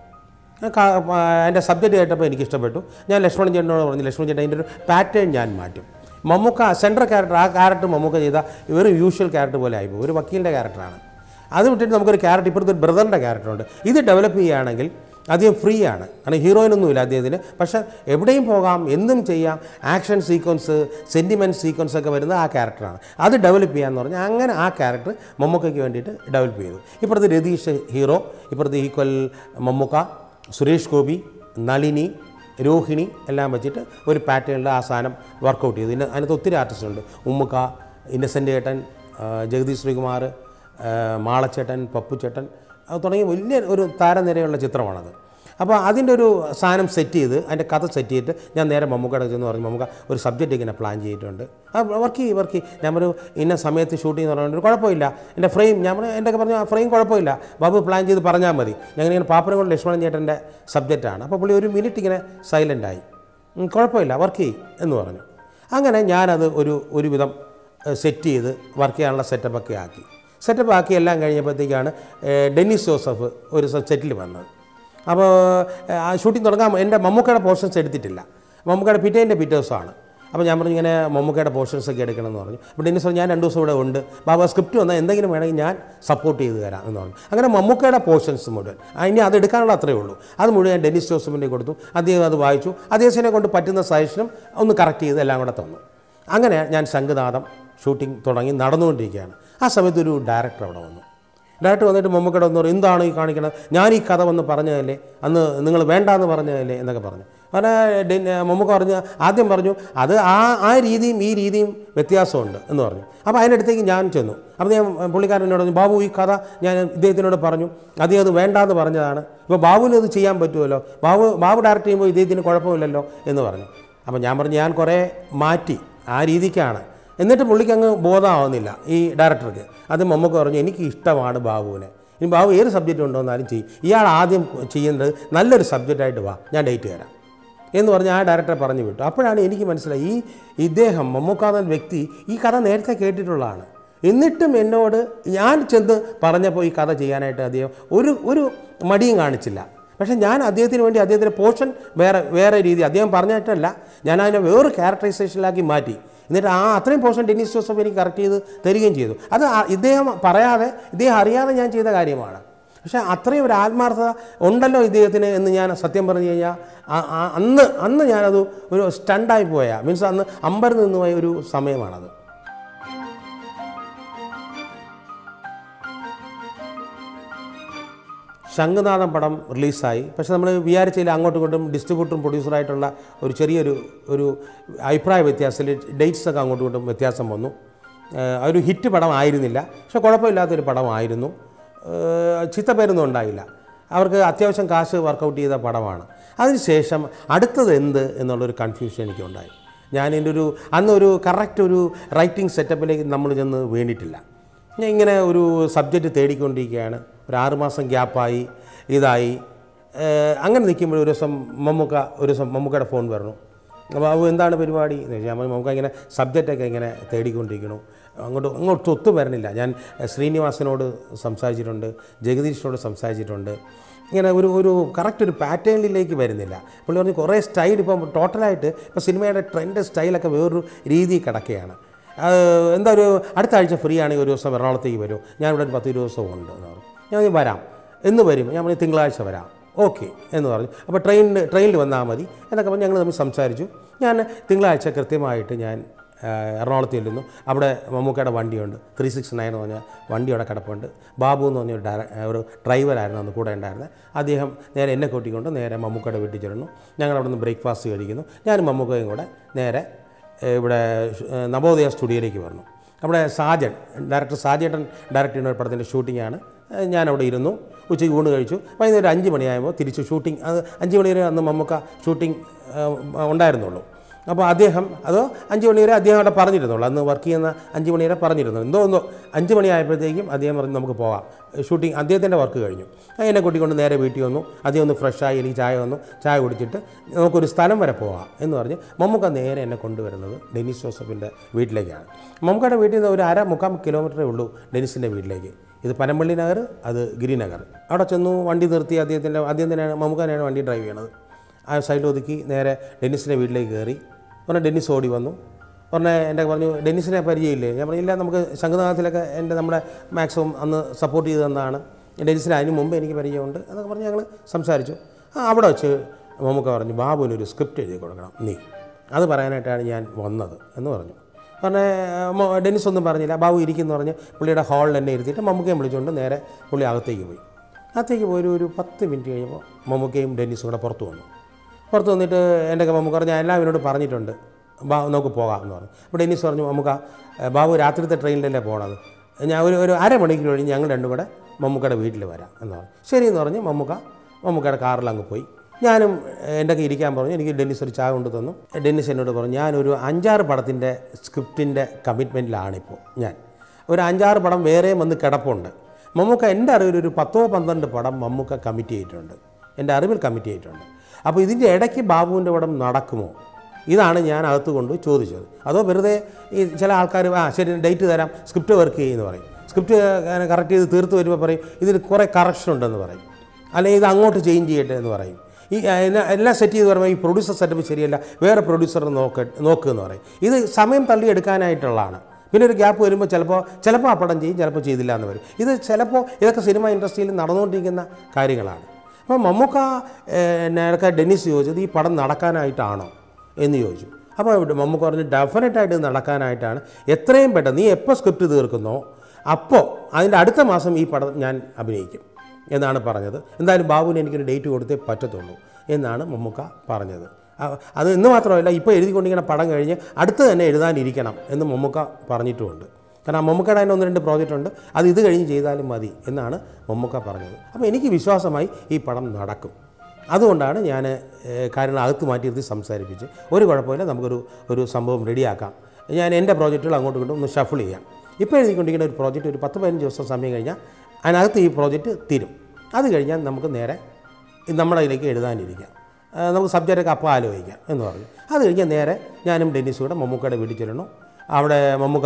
എന്റെ സബ്ജക്റ്റ് കേട്ടപ്പോൾ എനിക്ക് ഇഷ്ടപ്പെട്ടു ഞാൻ ലക്ഷ്മണൻ ചേട്ടനോട് പറഞ്ഞു ലക്ഷ്മണൻ ചേട്ടൻ അതിന്റെ ഒരു പാറ്റേൺ ഞാൻ മാറ്റും. മമ്മൂക്ക സെൻട്രൽ ക്യാരക്ടർ ആ ക്യാരക്ടർ മമ്മൂക്ക ചെയ്ത വെറും യൂഷ്വൽ ക്യാരക്ടർ പോലെ ആയിപ്പോൾ ഒരു വക്കീലിന്റെ ക്യാരക്ടറാണ് അത് വിട്ടിട്ട് നമുക്കൊരു ക്യാരക്ടർ ഇപ്പോഴത്തെ ഒരു ബ്രദറിന്റെ ക്യാരക്ടറുണ്ട് ഇത് ഡെവലപ്പ് ചെയ്യുകയാണെങ്കിൽ അദ്ദേഹം ഫ്രീ ആണ്. കാരണം ഹീറോയിനൊന്നുമില്ല അദ്ദേഹത്തിന്. പക്ഷേ എവിടെയും പോകാം എന്തും ചെയ്യാം ആക്ഷൻ സീക്വൻസ് സെന്റിമെന്റ് സീക്വൻസ് ഒക്കെ വരുന്നത് ആ ക്യാരക്ടറാണ് അത് ഡെവലപ്പ് ചെയ്യാമെന്ന് പറഞ്ഞാൽ അങ്ങനെ ആ ക്യാരക്ടർ മമ്മൂക്കയ്ക്ക് വേണ്ടിയിട്ട് ഡെവലപ്പ് ചെയ്തു. ഇപ്പോഴത്തെ രതീഷ് ഹീറോ ഇപ്പോഴത്തെ ഈക്വൽ മമ്മൂക്ക സുരേഷ് ഗോപി നളിനി രോഹിണി എല്ലാം വെച്ചിട്ട് ഒരു പാറ്റേണിൽ ആ സാധനം വർക്കൗട്ട് ചെയ്തു. പിന്നെ അതിനകത്ത് ഒത്തിരി ആർട്ടിസ്റ്റുണ്ട് ഉമ്മുക്ക ഇന്നസെന്റ് ചേട്ടൻ ജഗദീഷ് ശ്രീകുമാർ മാളച്ചേട്ടൻ പപ്പുച്ചേട്ടൻ അത് തുടങ്ങി വലിയ ഒരു താരനിരയുള്ള ചിത്രമാണത്. അപ്പോൾ അതിന്റെ ഒരു സാധനം സെറ്റ് ചെയ്ത് അതിന്റെ കഥ സെറ്റ് ചെയ്തിട്ട് ഞാൻ നേരെ മമ്മൂക്കയുടെ ചെന്ന് പറഞ്ഞു മമ്മൂക്ക ഒരു സബ്ജക്റ്റ് ഇങ്ങനെ പ്ലാൻ ചെയ്തിട്ടുണ്ട്. ആ വർക്ക് ചെയ്യും വർക്ക് ചെയ്യും. ഞാൻ ഒരു ഇന്ന സമയത്ത് ഷൂട്ടിംഗ് പറഞ്ഞിട്ട് കുഴപ്പമില്ല. എന്റെ ഫ്രെയിം ഞാൻ പറഞ്ഞു ആ ഫ്രെയിം കുഴപ്പമില്ല. ബാബു പ്ലാൻ ചെയ്ത് പറഞ്ഞാൽ മതി. ഞങ്ങൾ ഇങ്ങനെ പാപ്പനംകൊണ്ട് ലക്ഷ്മണൻ ചേട്ടന്റെ സബ്ജക്റ്റാണ് അപ്പോൾ പുള്ളി ഒരു മിനിറ്റ് ഇങ്ങനെ സൈലന്റ് ആയി. കുഴപ്പമില്ല വർക്ക് ചെയ്യും എന്ന് പറഞ്ഞു. അങ്ങനെ ഞാനത് ഒരു ഒരുവിധം സെറ്റ് ചെയ്ത് വർക്ക് ചെയ്യാനുള്ള സെറ്റപ്പൊക്കെ ആക്കി. സെറ്റപ്പ് ആക്കി എല്ലാം കഴിഞ്ഞപ്പോഴത്തേക്കാണ് ഡെന്നിസ് ജോസഫ് ഒരു സെറ്റിൽ വന്നത്. അപ്പോൾ ഷൂട്ടിംഗ് തുടങ്ങാൻ എന്റെ മമ്മൂക്കയുടെ പോർഷൻസ് എടുത്തിട്ടില്ല. മമ്മൂക്കയുടെ പിറ്റേന്റെ പിറ്റേ ദിവസമാണ്. അപ്പോൾ ഞാൻ പറഞ്ഞു ഇങ്ങനെ മമ്മൂക്കയുടെ പോർഷൻസ് ഒക്കെ എടുക്കണം എന്ന് പറഞ്ഞു. അപ്പോൾ ഡെന്നിസ് ഞാൻ രണ്ട് ദിവസം ഇവിടെ ഉണ്ട്. ബാബ സ്ക്രിപ്റ്റ് വന്നാൽ എന്തെങ്കിലും വേണമെങ്കിൽ ഞാൻ സപ്പോർട്ട് ചെയ്ത് തരാം എന്ന് പറഞ്ഞു. അങ്ങനെ മമ്മൂക്കയുടെ പോർഷൻസ് മുഴുവൻ. ഇനി അത് എടുക്കാനുള്ള അത്രയേ ഉള്ളൂ. അത് മുഴുവൻ ഞാൻ ഡെന്നിസ് ജോസഫിന്റെ കൊടുത്തു. അദ്ദേഹം അത് വായിച്ചു. അദ്ദേഹത്തിനെ കൊണ്ട് പറ്റുന്ന സജഷനും ഒന്ന് കറക്റ്റ് ചെയ്ത് എല്ലാം കൂടെ തന്നു. അങ്ങനെ ഞാൻ സംഘനാഥം ഷൂട്ടിംഗ് തുടങ്ങി നടന്നുകൊണ്ടിരിക്കുകയാണ്. ആ സമയത്ത് ഒരു ഡയറക്ടർ അവിടെ വന്നു. ഡയറക്ടർ വന്നിട്ട് മമ്മൂക്കയുടെ ഒന്ന് പറയും എന്താണ് ഈ കാണിക്കണത്? ഞാൻ ഈ കഥ വന്ന് പറഞ്ഞതല്ലേ? അന്ന് നിങ്ങൾ വേണ്ടാന്ന് പറഞ്ഞതല്ലേ? എന്നൊക്കെ പറഞ്ഞു. അങ്ങനെ മമ്മക്ക പറഞ്ഞു ആദ്യം പറഞ്ഞു അത് ആ ആ രീതിയും ഈ രീതിയും വ്യത്യാസമുണ്ട് എന്ന് പറഞ്ഞു. അപ്പോൾ അതിനടുത്തേക്ക് ഞാൻ ചെന്നു. അപ്പോൾ ഞാൻ പുള്ളിക്കാരനോട് പറഞ്ഞു ബാബു ഈ കഥ ഞാൻ ഇദ്ദേഹത്തിനോട് പറഞ്ഞു. അദ്ദേഹം അത് വേണ്ടാന്ന് പറഞ്ഞതാണ്. ഇപ്പോൾ ബാബുവിന് അത് ചെയ്യാൻ പറ്റുമല്ലോ? ബാബു ബാബു ഡയറക്റ്റ് ചെയ്യുമ്പോൾ ഇദ്ദേഹത്തിന് കുഴപ്പമില്ലല്ലോ? എന്ന് പറഞ്ഞു. അപ്പോൾ ഞാൻ പറഞ്ഞു ഞാൻ കുറേ മാറ്റി ആ രീതിക്കാണ്. എന്നിട്ട് പുള്ളിക്ക് അങ്ങ് ബോധമാവുന്നില്ല ഈ ഡയറക്ടർക്ക് അത് മമ്മക്ക് പറഞ്ഞു എനിക്ക് ഇഷ്ടമാണ് ബാബുവിനെ. ഇനി ബാബു ഏത് സബ്ജക്റ്റ് ഉണ്ടോന്നാലും ചെയ്യും. ഇയാൾ ആദ്യം ചെയ്യേണ്ടത് നല്ലൊരു സബ്ജക്റ്റായിട്ട് വാ ഞാൻ ഡേറ്റ് തരാം. എന്ന് പറഞ്ഞ് ആ ഡയറക്ടറെ പറഞ്ഞു വിട്ടു. അപ്പോഴാണ് എനിക്ക് മനസ്സിലായി ഈ ഇദ്ദേഹം മമ്മൂക്കാന്ന വ്യക്തി ഈ കഥ നേരത്തെ കേട്ടിട്ടുള്ളതാണ്. എന്നിട്ടും എന്നോട് ഞാൻ ചെന്ന് പറഞ്ഞപ്പോൾ ഈ കഥ ചെയ്യാനായിട്ട് അദ്ദേഹം ഒരു ഒരു മടിയും കാണിച്ചില്ല. പക്ഷേ ഞാൻ അദ്ദേഹത്തിന് വേണ്ടി അദ്ദേഹത്തിന്റെ പോർഷൻ വേറെ വേറെ രീതി അദ്ദേഹം പറഞ്ഞിട്ടല്ല. ഞാൻ അതിനെ വേറൊരു ക്യാരക്ടറൈസേഷനിലാക്കി മാറ്റി. എന്നിട്ട് ആ അത്രയും പോർഷൻ ഡെന്നിസ് ജോസഫ് എനിക്ക് കറക്റ്റ് ചെയ്ത് തരികയും ചെയ്തു. അത് ഇദ്ദേഹം പറയാതെ ഇദ്ദേഹം അറിയാതെ ഞാൻ ചെയ്ത കാര്യമാണ്. പക്ഷേ അത്രയും ഒരു ആത്മാർത്ഥത ഉണ്ടല്ലോ ഇദ്ദേഹത്തിന് എന്ന് ഞാൻ സത്യം പറഞ്ഞു കഴിഞ്ഞാൽ അന്ന് അന്ന് ഞാനത് ഒരു സ്റ്റണ്ടായി പോയ. മീൻസ് അന്ന് അമ്പരന്ന് നിന്ന് പോയ ഒരു സമയമാണത്. ശംഖുനാഥം പടം റിലീസായി. പക്ഷെ നമ്മൾ വിചാരിച്ചതിൽ അങ്ങോട്ടും ഇങ്ങോട്ടും ഡിസ്ട്രിബ്യൂട്ടറും പ്രൊഡ്യൂസറായിട്ടുള്ള ഒരു ചെറിയൊരു ഒരു അഭിപ്രായ വ്യത്യാസത്തിൽ ഡേറ്റ്സൊക്കെ അങ്ങോട്ടും ഇങ്ങോട്ടും വ്യത്യാസം വന്നു. ഒരു ഹിറ്റ് പടം ആയിരുന്നില്ല. പക്ഷെ കുഴപ്പമില്ലാത്തൊരു പടമായിരുന്നു. ചിത്തപ്പേരൊന്നും ഉണ്ടായില്ല. അവർക്ക് അത്യാവശ്യം കാശ് വർക്കൗട്ട് ചെയ്ത പടമാണ്. അതിനുശേഷം അടുത്തത് എന്ത് എന്നുള്ളൊരു കൺഫ്യൂഷൻ എനിക്കുണ്ടായി. ഞാൻ എന്റെ ഒരു അന്നൊരു കറക്റ്റ് ഒരു റൈറ്റിംഗ് സെറ്റപ്പിലേക്ക് നമ്മൾ ചെന്ന് വേണ്ടിയിട്ടില്ല. ഞാൻ ഇങ്ങനെ ഒരു സബ്ജക്റ്റ് തേടിക്കൊണ്ടിരിക്കുകയാണ്. ഒരു ആറുമാസം ഗ്യാപ്പായി ഇതായി. അങ്ങനെ നിൽക്കുമ്പോൾ ഒരു ദിവസം മമ്മൂക്ക ഒരു ദിവസം മമ്മൂക്കയുടെ ഫോൺ വരണം. അപ്പോൾ അത് എന്താണ് പരിപാടി? എന്ന് വെച്ചാൽ നമുക്ക് ഇങ്ങനെ സബ്ജക്റ്റൊക്കെ ഇങ്ങനെ തേടിക്കൊണ്ടിരിക്കണു അങ്ങോട്ട് അങ്ങോട്ട് ഒത്തു വരണില്ല. ഞാൻ ശ്രീനിവാസനോട് സംസാരിച്ചിട്ടുണ്ട് ജഗദീഷിനോട് സംസാരിച്ചിട്ടുണ്ട്. ഇങ്ങനെ ഒരു ഒരു കറക്റ്റ് ഒരു പാറ്റേണിലേക്ക് വരുന്നില്ല. പുള്ളി പറഞ്ഞ് കുറേ സ്റ്റൈൽ ഇപ്പം ടോട്ടലായിട്ട് ഇപ്പോൾ സിനിമയുടെ ട്രെൻഡ് സ്റ്റൈലൊക്കെ വേറൊരു രീതിയിൽ കിടക്കുകയാണ്. എന്താ ഒരു അടുത്ത ആഴ്ച ഫ്രീ ആണെങ്കിൽ ഒരു ദിവസം എറണാകുളത്തേക്ക് വരും. ഞാനിവിടെ ഒരു പത്ത് ദിവസം ഉണ്ട് എന്ന് പറഞ്ഞു. ഞാൻ വരാം. എന്ന് വരും. ഞാൻ പറഞ്ഞു തിങ്കളാഴ്ച വരാം. ഓക്കെ. എന്ന് പറഞ്ഞു. അപ്പോൾ ട്രെയിനിൽ ട്രെയിനിൽ വന്നാൽ മതി. എന്നൊക്കെ പറഞ്ഞ് ഞങ്ങൾ തമ്മിൽ സംസാരിച്ചു. ഞാൻ തിങ്കളാഴ്ച കൃത്യമായിട്ട് ഞാൻ എറണാകുളത്ത് ചെല്ലുന്നു. അവിടെ മമ്മൂക്കയുടെ വണ്ടിയുണ്ട്. ത്രീ സിക്സ് നയൻ എന്ന് പറഞ്ഞ വണ്ടി അവിടെ കിടപ്പുണ്ട്. ബാബു എന്ന് പറഞ്ഞ ഒരു ഡ്രൈവറായിരുന്നു അന്ന് കൂടെ ഉണ്ടായിരുന്നത്. അദ്ദേഹം നേരെ എന്നെ കൂട്ടിക്കൊണ്ട് നേരെ മമ്മൂക്കയുടെ വീട്ടിൽ ചെല്ലുന്നു. ഞങ്ങൾ അവിടെ നിന്ന് ബ്രേക്ക്ഫാസ്റ്റ് കഴിക്കുന്നു. ഞാനും മമ്മൂക്കയും കൂടെ നേരെ ഇവിടെ നവോദയ സ്റ്റുഡിയോയിലേക്ക് വരുന്നു അവിടെ സാജൻ ഡയറക്ടർ സാജേട്ടൻ ഡയറക്റ്റ് ചെയ്യുന്ന ഒരു പടത്തിന്റെ ഷൂട്ടിങ്ങാണ്. ഞാനവിടെ ഇരുന്നു. ഉച്ചയ്ക്ക് ഊണ് കഴിച്ചു. വൈകുന്നേരം അഞ്ച് മണിയായപ്പോൾ തിരിച്ച് ഷൂട്ടിംഗ് അത് അഞ്ച് മണി വരെ അന്ന് മമ്മൂക്ക ഷൂട്ടിംഗ് ഉണ്ടായിരുന്നുള്ളൂ. അപ്പോൾ അദ്ദേഹം അതോ അഞ്ച് മണി വരെ അദ്ദേഹം അവിടെ പറഞ്ഞിരുന്നുള്ളൂ അന്ന് വർക്ക് ചെയ്യുന്ന അഞ്ച് മണി വരെ പറഞ്ഞിരുന്നു. എന്തോ എന്തോ അഞ്ച് മണിയായപ്പോഴത്തേക്കും അദ്ദേഹം പറഞ്ഞു നമുക്ക് പോകാം ഷൂട്ടിംഗ് അദ്ദേഹത്തിന്റെ വർക്ക് കഴിഞ്ഞു. എന്നെ കൂട്ടിക്കൊണ്ട് നേരെ വീട്ടിൽ വന്നു. അദ്ദേഹം ഒന്ന് ഫ്രഷായി എനിക്ക് ചായ വന്നു. ചായ കുടിച്ചിട്ട് നമുക്കൊരു സ്ഥലം വരെ പോകാം എന്ന് പറഞ്ഞ് മമ്മൂക്ക നേരെ എന്നെ കൊണ്ടുവരുന്നത് ഡെനിസ് ജോസഫിന്റെ വീട്ടിലേക്കാണ്. മമ്മൂക്കയുടെ വീട്ടിൽ നിന്ന് ഒരു അര മുക്കാൽ കിലോമീറ്ററേ ഉള്ളൂ ഡെനിസിന്റെ വീട്ടിലേക്ക്. ഇത് പനമ്പള്ളി നഗർ അത് ഗിരിനഗർ അവിടെ ചെന്നു വണ്ടി നിർത്തി അദ്ദേഹത്തിന്റെ അദ്ദേഹത്തിനാണ് മമ്മൂക്കാനാണ് വണ്ടി ഡ്രൈവ് ചെയ്യണത്. ആ സൈഡിൽ ഒതുക്കി നേരെ ഡെന്നിസിന്റെ വീട്ടിലേക്ക് കയറി. പറഞ്ഞാൽ ഡെന്നിസ് ഓടി വന്നു. പറഞ്ഞ എന്റെ പറഞ്ഞു ഡെന്നിസിനെ പരിചയമില്ലേ? ഞാൻ പറഞ്ഞില്ല നമുക്ക് സംഘനാഥത്തിലൊക്കെ എന്റെ നമ്മുടെ മാക്സിമം അന്ന് സപ്പോർട്ട് ചെയ്ത് തന്നതാണ്. ഡെന്നിസിന് അതിന് മുമ്പ് എനിക്ക് പരിചയമുണ്ട്. എന്നൊക്കെ പറഞ്ഞ് ഞങ്ങൾ സംസാരിച്ചു. ആ അവിടെ വെച്ച് മമ്മൂക്ക പറഞ്ഞു ബാബുവിന് ഒരു സ്ക്രിപ്റ്റ് എഴുതി കൊടുക്കണം നീ. അത് പറയാനായിട്ടാണ് ഞാൻ വന്നത് എന്ന് പറഞ്ഞു. പറഞ്ഞ ഡെന്നിസ് ഒന്നും പറഞ്ഞില്ല. ബാബു ഇരിക്കുന്നു പറഞ്ഞ് പുള്ളിയുടെ ഹാളിൽ എന്നെ ഇരുത്തിയിട്ട് മമ്മൂക്കയും വിളിച്ചുകൊണ്ട് നേരെ പുള്ളി അകത്തേക്ക് പോയി. അകത്തേക്ക് പോയി ഒരു ഒരു പത്ത് മിനിറ്റ് കഴിയുമ്പോൾ മമ്മൂക്കയും ഡെന്നിസും കൂടെ പുറത്ത് വന്നു. പുറത്ത് വന്നിട്ട് എന്റെ ഒക്കെ പറഞ്ഞു ഞാൻ എല്ലാം ഇവനോട് പറഞ്ഞിട്ടുണ്ട്. ബാ നോക്ക് പോകാം എന്ന് പറഞ്ഞു. അപ്പോൾ ഡെന്നിസ് പറഞ്ഞു മമ്മൂക്ക ബാബു രാത്രിത്തെ ട്രെയിനിലല്ലേ പോകണത് ഞാൻ ഒരു ഒരു അരമണിക്കൂർ കഴിഞ്ഞ് ഞങ്ങൾ രണ്ടും കൂടെ മമ്മൂക്കയുടെ വീട്ടിൽ വരാം എന്ന് പറഞ്ഞു. ശരി എന്ന് പറഞ്ഞ് മമ്മൂക്ക മമ്മൂക്കയുടെ കാറിൽ അങ്ങ് പോയി. ഞാനും എന്റെ ഒക്കെ ഇരിക്കാൻ പറഞ്ഞു. എനിക്ക് ഡെന്നിസ് ഒരു ചായ കൊണ്ട് തന്നു. ഡെന്നിസ് എന്നോട് പറഞ്ഞു ഞാനൊരു അഞ്ചാറ് പടത്തിന്റെ സ്ക്രിപ്റ്റിന്റെ കമ്മിറ്റ്മെന്റിലാണിപ്പോൾ ഞാൻ. ഒരു അഞ്ചാറ് പടം വേറെയും വന്ന് കിടപ്പുണ്ട്. മമ്മൂക്ക എന്റെ അറിവിൽ ഒരു പത്തോ പന്ത്രണ്ട് പടം മമ്മൂക്ക കമ്മിറ്റ് ചെയ്തിട്ടുണ്ട്. എന്റെ അറിവിൽ കമ്മിറ്റ് ചെയ്തിട്ടുണ്ട്. അപ്പോൾ ഇതിന്റെ ഇടയ്ക്ക് ബാബുവിന്റെ പടം നടക്കുമോ? ഇതാണ് ഞാൻ അകത്ത് കൊണ്ട് ചോദിച്ചത്. അതോ വെറുതെ ഈ ചില ആൾക്കാർ ആ ശരി ഡേറ്റ് തരാം സ്ക്രിപ്റ്റ് വർക്ക് ചെയ്യുമെന്ന് പറയും. സ്ക്രിപ്റ്റ് കറക്റ്റ് ചെയ്ത് തീർത്ത് വരുമ്പോൾ പറയും ഇതിൽ കുറേ കറക്ഷൻ ഉണ്ടെന്ന് പറയും. അല്ലെങ്കിൽ ഇത് അങ്ങോട്ട് ചേഞ്ച് ചെയ്യട്ടെ എന്ന് പറയും. ഈ എല്ലാം- സെറ്റ് ചെയ്ത് പറയുമ്പോൾ ഈ പ്രൊഡ്യൂസർ സെറ്റപ്പ് ശരിയല്ല വേറെ പ്രൊഡ്യൂസറെ നോക്ക നോക്കുക എന്ന് പറയും. ഇത് സമയം തള്ളിയെടുക്കാനായിട്ടുള്ളതാണ്. പിന്നെ ഒരു ഗ്യാപ്പ് വരുമ്പോൾ ചിലപ്പോൾ ചിലപ്പോൾ ആ പടം ചെയ്യും ചിലപ്പോൾ ചെയ്തില്ല എന്ന് വരും. ഇത് ചിലപ്പോൾ ഇതൊക്കെ സിനിമ ഇൻഡസ്ട്രിയിൽ നടന്നുകൊണ്ടിരിക്കുന്ന കാര്യങ്ങളാണ്. അപ്പോൾ മമ്മൂക്ക നേരത്തെ ഡെന്നിസ് ചോദിച്ചത് ഈ പടം നടക്കാനായിട്ടാണോ എന്ന് ചോദിച്ചു. അപ്പോൾ മമ്മൂക്ക പറഞ്ഞു ഡെഫിനറ്റായിട്ട് നടക്കാനായിട്ടാണ്. എത്രയും പെട്ടെന്ന് നീ എപ്പോൾ സ്ക്രിപ്റ്റ് തീർക്കുന്നോ അപ്പോൾ അതിന്റെ അടുത്ത മാസം ഈ പടം ഞാൻ അഭിനയിക്കും എന്നാണ് പറഞ്ഞത്. എന്തായാലും ബാബുവിന് എനിക്കൊരു ഡേറ്റ് കൊടുത്തേ പറ്റത്തുള്ളൂ എന്നാണ് മമ്മൂക്ക പറഞ്ഞത്. അത് ഇന്ന് മാത്രമല്ല ഇപ്പോൾ എഴുതിക്കൊണ്ടിരിക്കുന്ന പടം കഴിഞ്ഞ് അടുത്ത് തന്നെ എഴുതാനിരിക്കണം എന്ന് മമ്മൂക്ക പറഞ്ഞിട്ടുമുണ്ട്. കാരണം മമ്മൂക്കയുടെ അതിന്റെ ഒന്ന് രണ്ട് പ്രോജക്റ്റ് ഉണ്ട്. അത് ഇത് കഴിഞ്ഞ് ചെയ്താലും മതി എന്നാണ് മമ്മൂക്ക പറഞ്ഞത്. അപ്പോൾ എനിക്ക് വിശ്വാസമായി ഈ പടം നടക്കും. അതുകൊണ്ടാണ് ഞാൻ കാര്യങ്ങൾ അകത്ത് മാറ്റിയിരുത്തി സംസാരിപ്പിച്ച് ഒരു കുഴപ്പമില്ല നമുക്കൊരു ഒരു സംഭവം റെഡിയാക്കാം ഞാൻ എന്റെ പ്രോജക്റ്റുകൾ അങ്ങോട്ടും ഇങ്ങോട്ടും ഒന്ന് ഷഫിൾ ചെയ്യാം. ഇപ്പോൾ എഴുതിക്കൊണ്ടിരിക്കുന്ന ഒരു പ്രോജക്റ്റ് ഒരു പത്ത് പതിനഞ്ച് ദിവസം സമയം കഴിഞ്ഞാൽ അതിനകത്ത് ഈ പ്രോജക്റ്റ് തീരും. അത് കഴിഞ്ഞാൽ നമുക്ക് നേരെ നമ്മുടെ അതിലേക്ക് എഴുതാനിരിക്കാം. നമുക്ക് സബ്ജക്റ്റൊക്കെ അപ്പോൾ ആലോചിക്കാം എന്ന് പറഞ്ഞു. അത് കഴിഞ്ഞാൽ നേരെ ഞാനും ഡെന്നിസും കൂടെ മമ്മൂക്കയുടെ വീട്ടിൽ ചെല്ലണം അവിടെ മമ്മുക്ക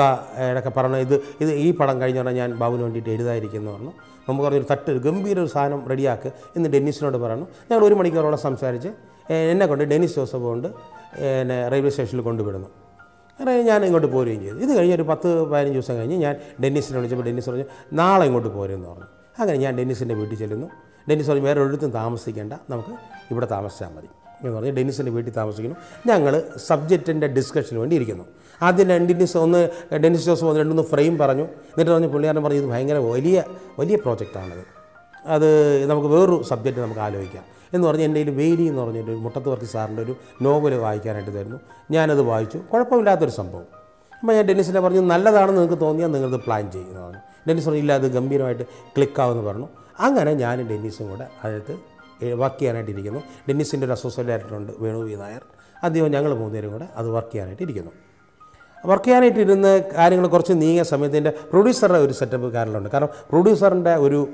ഇടയ്ക്ക് പറഞ്ഞു ഇത് ഇത് ഈ പടം കഴിഞ്ഞ ഉടനെ ഞാൻ ബാബുവിന് വേണ്ടിയിട്ട് എഴുതായിരിക്കുന്നു പറഞ്ഞു. മമ്മൂക്ക പറഞ്ഞൊരു തട്ട് ഒരു ഗംഭീര ഒരു സാധനം റെഡിയാക്ക് എന്ന് ഡെന്നിസിനോട് പറഞ്ഞു. ഞങ്ങൾ ഒരു മണിക്കൂറോളം സംസാരിച്ച് എന്നെ കൊണ്ട് ഡെന്നിസ് ജോസഫ് കൊണ്ട് എന്നെ റെയിൽവേ സ്റ്റേഷനിൽ കൊണ്ടുവിടുന്നു. അങ്ങനെ ഞാൻ ഇങ്ങോട്ട് പോരുകയും ചെയ്തു. ഇത് കഴിഞ്ഞ് ഒരു പത്ത് പതിനഞ്ച് ദിവസം കഴിഞ്ഞ് ഞാൻ ഡെന്നിസിനെ വിളിച്ചപ്പോൾ ഡെന്നിസ് പറഞ്ഞു നാളെ ഇങ്ങോട്ട് പോരുമെന്ന് പറഞ്ഞു. അങ്ങനെ ഞാൻ ഡെന്നിസിന്റെ വീട്ടിൽ ചെല്ലുന്നു. ഡെന്നിസ് പറഞ്ഞു വേറെ ഒരിടത്തും താമസിക്കേണ്ട നമുക്ക് ഇവിടെ താമസിച്ചാൽ മതി. എന്ന് പറഞ്ഞ് ഡെന്നിസിന്റെ വീട്ടിൽ താമസിക്കുന്നു. ഞങ്ങൾ സബ്ജക്റ്റിന്റെ ഡിസ്കഷന് വേണ്ടി ഇരിക്കുന്നു. ആദ്യം ഡെന്നിസ് ഒന്ന് ഡെന്നിസ് ജോസ് വന്ന് രണ്ടൊന്ന് ഫ്രെയിം പറഞ്ഞു. എന്നിട്ട് പറഞ്ഞു പുള്ളിയാരൻ പറഞ്ഞു ഇത് ഭയങ്കര വലിയ വലിയ പ്രോജക്റ്റാണത്. അത് നമുക്ക് വേറൊരു സബ്ജക്റ്റ് നമുക്ക് ആലോചിക്കാം. എന്ന് പറഞ്ഞ് എന്റെ കയ്യിൽ വേലി എന്ന് പറഞ്ഞിട്ട് മുട്ടത്ത് വർക്കി സാറിന്റെ ഒരു നോവൽ വായിക്കാനായിട്ട് തരുന്നു. ഞാനത് വായിച്ചു. കുഴപ്പമില്ലാത്തൊരു സംഭവം. അപ്പോൾ ഞാൻ ഡെന്നിസിനെ പറഞ്ഞു നല്ലതാണെന്ന് നിങ്ങൾക്ക് തോന്നിയാൽ നിങ്ങളത് പ്ലാൻ ചെയ്യുന്നു പറഞ്ഞു. ഡെന്നിസ് പറഞ്ഞു ഇല്ല അത് ഗംഭീരമായിട്ട് ക്ലിക്കാവുമെന്ന് പറഞ്ഞു. അങ്ങനെ ഞാൻ ഡെന്നിസും കൂടെ അതിനകത്ത് വർക്ക് ചെയ്യാനായിട്ട് ഇരിക്കുന്നു. ഡെന്നിസിന്റെ ഒരു അസോസിയേറ്റ് ഡയറക്ടറുണ്ട് വേണു വി നായർ. അദ്ദേഹം ഞങ്ങൾ മൂന്നുപേരും കൂടെ അത് വർക്ക് ചെയ്യാനായിട്ട് ഇരിക്കുന്നു. വർക്ക് ചെയ്യാനായിട്ട് ഇരുന്ന് കാര്യങ്ങൾ കുറച്ച് നീങ്ങിയ സമയത്തിന്റെ പ്രൊഡ്യൂസറുടെ ഒരു സെറ്റപ്പ് കാര്യങ്ങളുണ്ട് കാരണം പ്രൊഡ്യൂസറിന്റെ ഒരു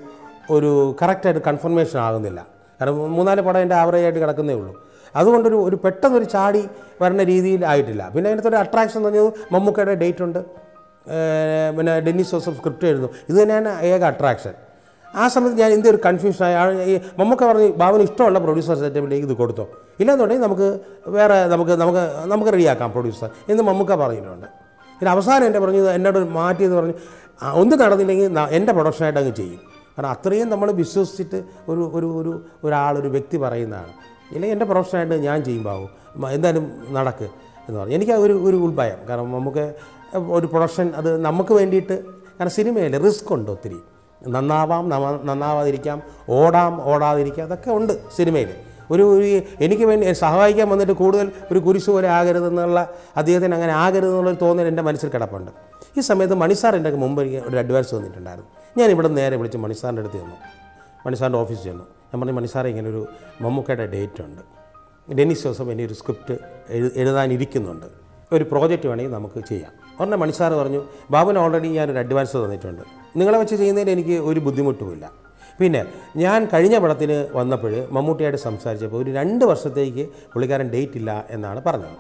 ഒരു കറക്റ്റായിട്ട് കൺഫർമേഷൻ ആകുന്നില്ല. കാരണം മൂന്നാൽ പടം എന്റെ ആവറേജ് ആയിട്ട് കിടക്കുന്നേ ഉള്ളൂ. അതുകൊണ്ടൊരു ഒരു പെട്ടെന്നൊരു ചാടി വരുന്ന രീതിയിൽ ആയിട്ടില്ല. പിന്നെ അതിനകത്ത് ഒരു അട്രാക്ഷൻ എന്ന് പറഞ്ഞത് മമ്മൂക്കയുടെ ഡേറ്റ് ഉണ്ട്. പിന്നെ ഡെന്നിസ് ജോസഫ് സ്ക്രിപ്റ്റ് എഴുതുന്നു. ഇത് തന്നെയാണ് ഏക അട്രാക്ഷൻ ആ സമയത്ത് ഞാൻ എന്തൊരു കൺഫ്യൂഷനായി ഈ മമ്മക്ക പറഞ്ഞ് ബാബുന് ഇഷ്ടമുള്ള പ്രൊഡ്യൂസർ സെറ്റപ്പിലേക്ക് ഇത് കൊടുത്തോ. ഇല്ലെന്നുണ്ടെങ്കിൽ നമുക്ക് വേറെ നമുക്ക് നമുക്ക് നമുക്ക് റെഡിയാക്കാം പ്രൊഡ്യൂസർ എന്ന് മമ്മൂക്ക പറഞ്ഞിട്ടുണ്ട് പിന്നെ അവസാനം എന്റെ പറഞ്ഞത് എന്നോട് മാറ്റിയെന്ന് പറഞ്ഞ് ഒന്ന് നടന്നില്ലെങ്കിൽ എന്റെ പ്രൊഡക്ഷനായിട്ട് അങ്ങ് ചെയ്യും. കാരണം അത്രയും നമ്മൾ വിശ്വസിച്ചിട്ട് ഒരു ഒരു ഒരു ഒരാളൊരു വ്യക്തി പറയുന്നതാണ്. ഇല്ലെങ്കിൽ എന്റെ പ്രൊഫഷനായിട്ട് ഞാൻ ചെയ്യും ബാബു. മ- എന്തായാലും നടക്ക് എന്ന് പറഞ്ഞു. എനിക്ക് ഒരു ഒരു ഉൾഭയം. കാരണം നമുക്ക് ഒരു പ്രൊഡക്ഷൻ അത് നമുക്ക് വേണ്ടിയിട്ട് കാരണം സിനിമയിൽ റിസ്ക് ഉണ്ട് ഒത്തിരി. നന്നാവാം നന്നാവാതിരിക്കാം ഓടാം ഓടാതിരിക്കാം അതൊക്കെ ഉണ്ട് സിനിമയിൽ. ഒരു ഒരു എനിക്ക് വേണ്ടി സഹായിക്കാൻ വന്നിട്ട് കൂടുതൽ ഒരു കുരിശു പോലെ ആകരുതെന്നുള്ള അദ്ദേഹത്തിന് അങ്ങനെ ആകരുതെന്നുള്ളൊരു തോന്നൽ എന്റെ മനസ്സിൽ കിടപ്പുണ്ട്. ഈ സമയത്ത് മണിസാർ എന്റെ മുമ്പ് എനിക്ക് ഒരു അഡ്വാൻസ് തന്നിട്ടുണ്ടായിരുന്നു. ഞാൻ ഇവിടെ നേരെ വിളിച്ച് മണിസാറിന്റെ അടുത്ത് ചെന്നു. മണിസാറിന്റെ ഓഫീസിൽ ചെന്നു. ഞാൻ പറഞ്ഞു മണിസാറെ ഇങ്ങനെ ഒരു മമ്മൂക്കയുടെ ഡേറ്റ് ഉണ്ട്. ഡെന്നിസ് ജോസഫ് എന്റെ ഒരു സ്ക്രിപ്റ്റ് എഴു എഴുതാനിരിക്കുന്നുണ്ട്. ഒരു പ്രോജക്റ്റ് വേണമെങ്കിൽ നമുക്ക് ചെയ്യാം. ഉടനെ മണിസാർ പറഞ്ഞു ബാബുന് ഓൾറെഡി ഞാനൊരു അഡ്വാൻസ് തന്നിട്ടുണ്ട്. നിങ്ങളെ വെച്ച് ചെയ്യുന്നതിൽ എനിക്ക് ഒരു ബുദ്ധിമുട്ടുമില്ല. പിന്നെ ഞാൻ കഴിഞ്ഞ പടത്തിന് വന്നപ്പോൾ മമ്മൂട്ടിയായിട്ട് സംസാരിച്ചപ്പോൾ ഒരു രണ്ട് വർഷത്തേക്ക് പുള്ളിക്കാരൻ ഡേറ്റ് ഇല്ല എന്നാണ് പറഞ്ഞത്.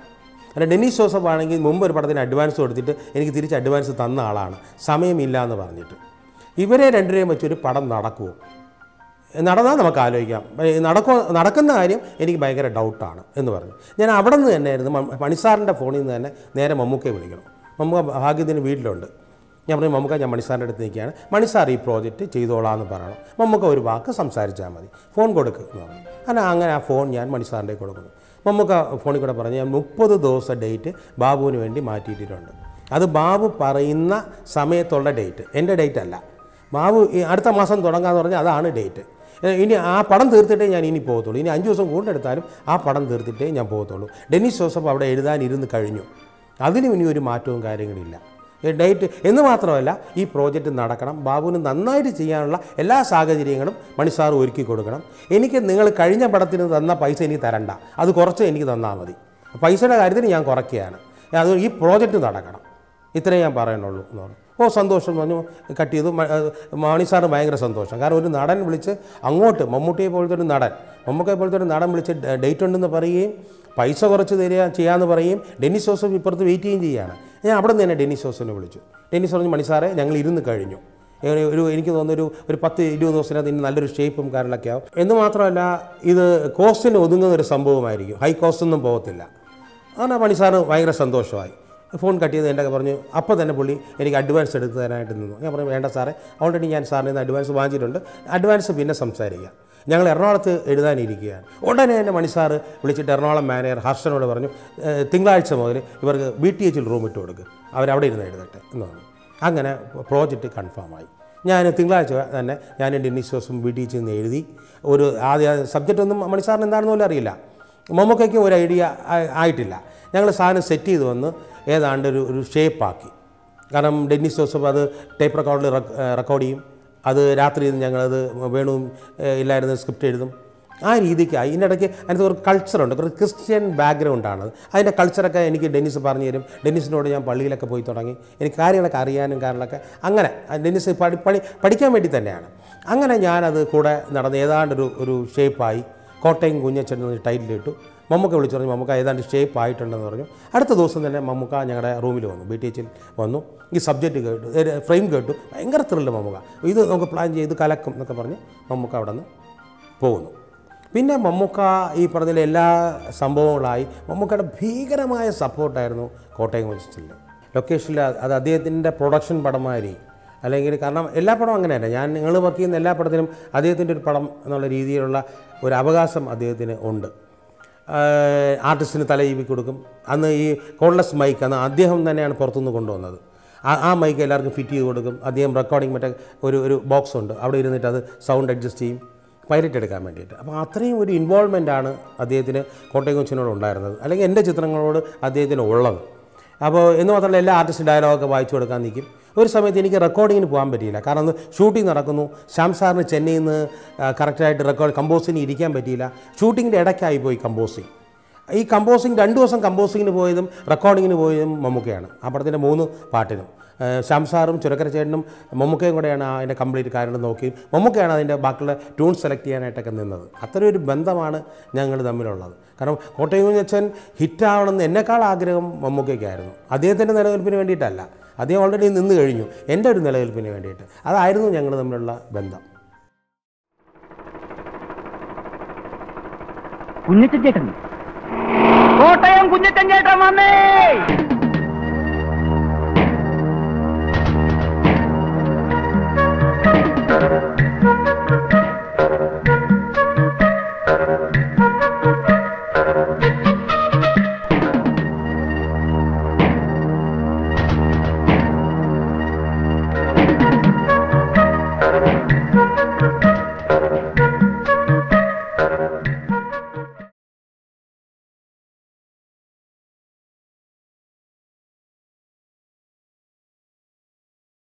അല്ല ഡെന്നീസ് ജോസഫ് ആണെങ്കിൽ മുമ്പ് ഒരു പടത്തിന് അഡ്വാൻസ് കൊടുത്തിട്ട് എനിക്ക് തിരിച്ച് അഡ്വാൻസ് തന്ന ആളാണ്. സമയമില്ല എന്ന് പറഞ്ഞിട്ട്. ഇവരെ രണ്ടുപേരെയും വെച്ചൊരു പടം നടക്കുമോ നടന്നാൽ നമുക്ക് ആലോചിക്കാം. നടക്കോ നടക്കുന്ന കാര്യം എനിക്ക് ഭയങ്കര ഡൗട്ടാണ് എന്ന് പറഞ്ഞു. ഞാൻ അവിടെ നിന്ന് തന്നെയായിരുന്നു മണിസാറിന്റെ ഫോണിൽ നിന്ന് തന്നെ നേരെ മമ്മൂക്കയെ വിളിക്കണം. മമ്മൂക്ക ഭാഗ്യത്തിന് വീട്ടിലുണ്ട്. ഞാൻ പറഞ്ഞു മമ്മൂക്ക ഞാൻ മണിസാറിന്റെ അടുത്ത് നിൽക്കുകയാണ്. മണിസാർ ഈ പ്രോജക്റ്റ് ചെയ്തോളാമെന്ന് പറയണം. മമ്മൂക്ക ഒരു വാക്ക് സംസാരിച്ചാൽ മതി. ഫോൺ കൊടുക്ക് എന്ന് പറഞ്ഞു. അങ്ങനെ അങ്ങനെ ആ ഫോൺ ഞാൻ മണിസാറിന്റെ കൊടുക്കുന്നു മമ്മൂക്ക ഫോണിൽ കൂടെ പറഞ്ഞു ഞാൻ മുപ്പത് ദിവസം ഡേറ്റ് ബാബുവിന് വേണ്ടി മാറ്റിയിട്ടിട്ടുണ്ട്. അത് ബാബു പറയുന്ന സമയത്തുള്ള ഡേറ്റ്. എന്റെ ഡേറ്റ് അല്ല. ബാബു അടുത്ത മാസം തുടങ്ങാമെന്ന് പറഞ്ഞാൽ അതാണ് ഡേറ്റ്. ഇനി ആ പടം തീർത്തിട്ടേ ഞാൻ ഇനി പോകത്തുള്ളൂ. ഇനി അഞ്ച് ദിവസം കൂടുതലെടുത്താലും ആ പടം തീർത്തിട്ടേ ഞാൻ പോകത്തുള്ളൂ. ഡെന്നിസ് ജോസഫ് അവിടെ എഴുതാനിരുന്ന് കഴിഞ്ഞു. അതിനും ഇനി ഒരു മാറ്റവും കാര്യങ്ങളില്ല ഡേറ്റ് എന്ന് മാത്രമല്ല ഈ പ്രോജക്റ്റ് നടക്കണം. ബാബുവിന് നന്നായിട്ട് ചെയ്യാനുള്ള എല്ലാ സാഹചര്യങ്ങളും മണിസാർ ഒരുക്കി കൊടുക്കണം. എനിക്ക് നിങ്ങൾ കഴിഞ്ഞ പടത്തിന് തന്ന പൈസ എനിക്ക് തരണ്ട. അത് കുറച്ച് എനിക്ക് തന്നാൽ മതി. പൈസയുടെ കാര്യത്തിന് ഞാൻ കുറയ്ക്കുകയാണ്. അത് ഈ പ്രോജക്റ്റ് നടക്കണം. ഇത്രയും ഞാൻ പറയുന്നുള്ളൂ എന്ന് പറഞ്ഞു. ഓ സന്തോഷം. പറഞ്ഞു കട്ട് ചെയ്തു. മാണി സാറിന് ഭയങ്കര സന്തോഷം. കാരണം ഒരു നടൻ വിളിച്ച് അങ്ങോട്ട് മമ്മൂട്ടിയെ പോലത്തെ ഒരു നടൻ മമ്മൂക്കയെ പോലത്തെ ഒരു നടൻ വിളിച്ച് ഡേറ്റ് ഉണ്ടെന്ന് പറയുകയും പൈസ കുറച്ച് തരിക ചെയ്യാമെന്ന് പറയുകയും ഡെന്നിസ് ജോസഫ് ഇപ്പുറത്ത് വെയിറ്റ് ചെയ്യുകയും ചെയ്യുകയാണ് ഞാൻ അവിടെ നിന്ന് തന്നെ ഡെന്നിസ് ജോസഫിനെ വിളിച്ചു. ഡെന്നിസ് പറഞ്ഞു മണി സാറേ ഞങ്ങൾ ഇരുന്ന് കഴിഞ്ഞു. ഒരു- എനിക്ക് തോന്നുന്നു ഒരു പത്ത് ഇരുപത് ദിവസത്തിനകത്ത് ഇനി നല്ലൊരു ഷേപ്പും കാര്യങ്ങളൊക്കെ ആവും. എന്ന് മാത്രമല്ല ഇത് കോസ്റ്റിന് ഒതുങ്ങുന്ന ഒരു സംഭവമായിരിക്കും. ഹൈ കോസ്റ്റൊന്നും പോകത്തില്ല. അങ്ങനെ പണി സാറ് ഭയങ്കര സന്തോഷമായി. ഫോൺ കട്ട് ചെയ്ത് എന്റെ പറഞ്ഞു അപ്പോൾ തന്നെ പുള്ളി എനിക്ക് അഡ്വാൻസ് എടുത്ത് തരാനായിട്ട് നിന്നു. ഞാൻ പറഞ്ഞു വേണ്ട സാറേ ഓൾറെഡി ഞാൻ സാറിന് ഇന്ന് അഡ്വാൻസ് വാങ്ങിച്ചിട്ടുണ്ട്. അഡ്വാൻസ് പിന്നെ സംസാരിക്കാം. ഞങ്ങൾ എറണാകുളത്ത് എഴുതാനിരിക്കുകയാണ് ഉടനെ തന്നെ മണിസാറ് വിളിച്ചിട്ട് എറണാകുളം മാനേജർ ഹർഷനോട് പറഞ്ഞു തിങ്കളാഴ്ച മുതൽ ഇവർക്ക് ബി ടി എച്ചിൽ റൂം ഇട്ട് കൊടുക്കുക അവരവിടെ ഇരുന്ന് എഴുതട്ടെ. എന്ന് പറഞ്ഞു. അങ്ങനെ പ്രോജക്റ്റ് കൺഫേമായി ഞാൻ തിങ്കളാഴ്ച തന്നെ ഞാൻ ഡെന്നിസ് ജോസും ബി ടി എച്ചിൽ നിന്ന് എഴുതി ഒരു ആദ്യ സബ്ജക്റ്റ് ഒന്നും മണിസാറിന് എന്താണെന്ന് പോലും അറിയില്ല. മമ്മൂക്കയ്ക്കും ഒരു ഐഡിയ ആയിട്ടില്ല. ഞങ്ങൾ സാധനം സെറ്റ് ചെയ്ത് വന്ന് ഏതാണ്ട് ഒരു ഒരു ഷേപ്പാക്കി കാരണം ഡെന്നിസ് ജോസഫ് അത് ടേപ്പ് റെക്കോർഡിൽ റെക്കോർഡ് ചെയ്യും. അത് രാത്രി ഞങ്ങളത് വേണുവും ഇല്ലായിരുന്ന സ്ക്രിപ്റ്റ് എഴുതും. ആ രീതിക്കായി ഇതിന്റെ ഇടയ്ക്ക് അതിനകത്ത് ഒരു കൾച്ചറുണ്ട് ഒരു ക്രിസ്ത്യൻ ബാക്ക്ഗ്രൗണ്ടാണ് അതിന്റെ കൾച്ചറൊക്കെ എനിക്ക് ഡെന്നിസ് പറഞ്ഞു തരും. ഡെന്നിസിനോട് ഞാൻ പള്ളിയിലൊക്കെ പോയി തുടങ്ങി. എനിക്ക് കാര്യങ്ങളൊക്കെ അറിയാനും കാര്യങ്ങളൊക്കെ അങ്ങനെ ഡെന്നിസ് പഠി പഠി പഠിക്കാൻ വേണ്ടി തന്നെയാണ്. അങ്ങനെ ഞാനത് കൂടെ നടന്ന് ഏതാണ്ടൊരു ഒരു ഷേപ്പായി കോട്ടയം കുഞ്ഞച്ചൻ ടൈറ്റിലിട്ടു മമ്മൂക്ക വിളിച്ചു പറഞ്ഞു മമ്മൂക്ക ഏതാണ്ട് ഷേപ്പ് ആയിട്ടുണ്ടെന്ന് പറഞ്ഞു. അടുത്ത ദിവസം തന്നെ മമ്മൂക്ക ഞങ്ങളുടെ റൂമിൽ വന്നു. ബി ടി എച്ചിൽ വന്നു. ഈ സബ്ജക്റ്റ് കേട്ടു ഫ്രെയിം കേട്ടു. ഭയങ്കര ത്രില്ല് മമ്മൂക്ക. ഇത് നമുക്ക് പ്ലാൻ ചെയ്ത് കലക്കും എന്നൊക്കെ പറഞ്ഞ് മമ്മൂക്ക അവിടെ നിന്ന് പോകുന്നു. പിന്നെ മമ്മൂക്ക ഈ പറഞ്ഞതിലെ എല്ലാ സംഭവങ്ങളായി മമ്മൂക്കയുടെ ഭീകരമായ സപ്പോർട്ടായിരുന്നു കോട്ടയം ഹോസ്പിറ്റലിൽ ലൊക്കേഷനിൽ അത് അദ്ദേഹത്തിന്റെ പ്രൊഡക്ഷൻ പടമാതിരി അല്ലെങ്കിൽ കാരണം എല്ലാ പടവും അങ്ങനെയല്ല. ഞാൻ നിങ്ങൾ വർക്ക് ചെയ്യുന്ന എല്ലാ പടത്തിലും അദ്ദേഹത്തിന്റെ ഒരു പടം എന്നുള്ള രീതിയിലുള്ള ഒരു അവകാശം അദ്ദേഹത്തിന് ഉണ്ട്. ആർട്ടിസ്റ്റിന് തലയിവി കൊടുക്കും. അന്ന് ഈ കോൺലെസ് മൈക്ക് അന്ന് അദ്ദേഹം തന്നെയാണ് പുറത്തുനിന്ന് കൊണ്ടുവന്നത്. ആ മൈക്ക് എല്ലാവർക്കും ഫിറ്റ് ചെയ്ത് കൊടുക്കും. അദ്ദേഹം റെക്കോർഡിംഗ് മറ്റേ ഒരു ഒരു ബോക്സ് ഉണ്ട്. അവിടെ ഇരുന്നിട്ട് അത് സൗണ്ട് അഡ്ജസ്റ്റ് ചെയ്യും. പൈലറ്റ് എടുക്കാൻ വേണ്ടിയിട്ട്. അപ്പോൾ അത്രയും ഒരു ഇൻവോൾവ്മെന്റ് ആണ് അദ്ദേഹത്തിന് കോട്ടയം കൊച്ചിനോട് ഉണ്ടായിരുന്നത്. അല്ലെങ്കിൽ എന്റെ ചിത്രങ്ങളോട് അദ്ദേഹത്തിന് ഉള്ളത്. അപ്പോൾ എന്ന് മാത്രമല്ല എല്ലാ ആർട്ടിസ്റ്റ് ഡയലോഗൊക്കെ വായിച്ചു കൊടുക്കാൻ നിൽക്കും. ഒരു സമയത്ത് എനിക്ക് റെക്കോർഡിങ്ങിന് പോകാൻ പറ്റിയില്ല. കാരണം ഷൂട്ടിംഗ് നടക്കുന്നു. ശ്യാം സാറിന് ചെന്നൈയിൽ നിന്ന് കറക്റ്റായിട്ട് റെക്കോർഡ് കമ്പോസിന് ഇരിക്കാൻ പറ്റിയില്ല. ഷൂട്ടിങ്ങിന്റെ ഇടയ്ക്കായി പോയി കമ്പോസിങ് ഈ കമ്പോസിങ് രണ്ട് ദിവസം കമ്പോസിങ്ങിന് പോയതും റെക്കോർഡിങ്ങിന് പോയതും മമ്മൂക്കയാണ്. ആ പടത്തിന്റെ മൂന്ന് പാട്ടിനും. ശംസാറും ചുരക്കര ചേട്ടനും മമ്മൂക്കയും കൂടെയാണ് അതിന്റെ കംപ്ലീറ്റ് കാര്യങ്ങൾ നോക്കി മമ്മൂക്കയാണ് അതിന്റെ ബാക്കിയുള്ള ട്യൂൺ സെലക്ട് ചെയ്യാനായിട്ടൊക്കെ നിന്നത്. അത്രയും ഒരു ബന്ധമാണ് ഞങ്ങൾ തമ്മിലുള്ളത്. കാരണം കോട്ടയം കുഞ്ഞച്ചൻ ഹിറ്റാവണമെന്ന് എന്നെക്കാൾ ആഗ്രഹം മമ്മൂക്കയ്ക്കായിരുന്നു. അദ്ദേഹത്തിന്റെ നിലനിൽപ്പിന് വേണ്ടിയിട്ടല്ല. അദ്ദേഹം ഓൾറെഡി നിന്ന് കഴിഞ്ഞു. എന്റെ ഒരു നിലനിൽപ്പിന് വേണ്ടിയിട്ട്. അതായിരുന്നു ഞങ്ങൾ തമ്മിലുള്ള ബന്ധം. കുഞ്ഞച്ചൻ ചേട്ടൻ. കോട്ടയം കുഞ്ഞച്ചൻ ചേട്ടൻ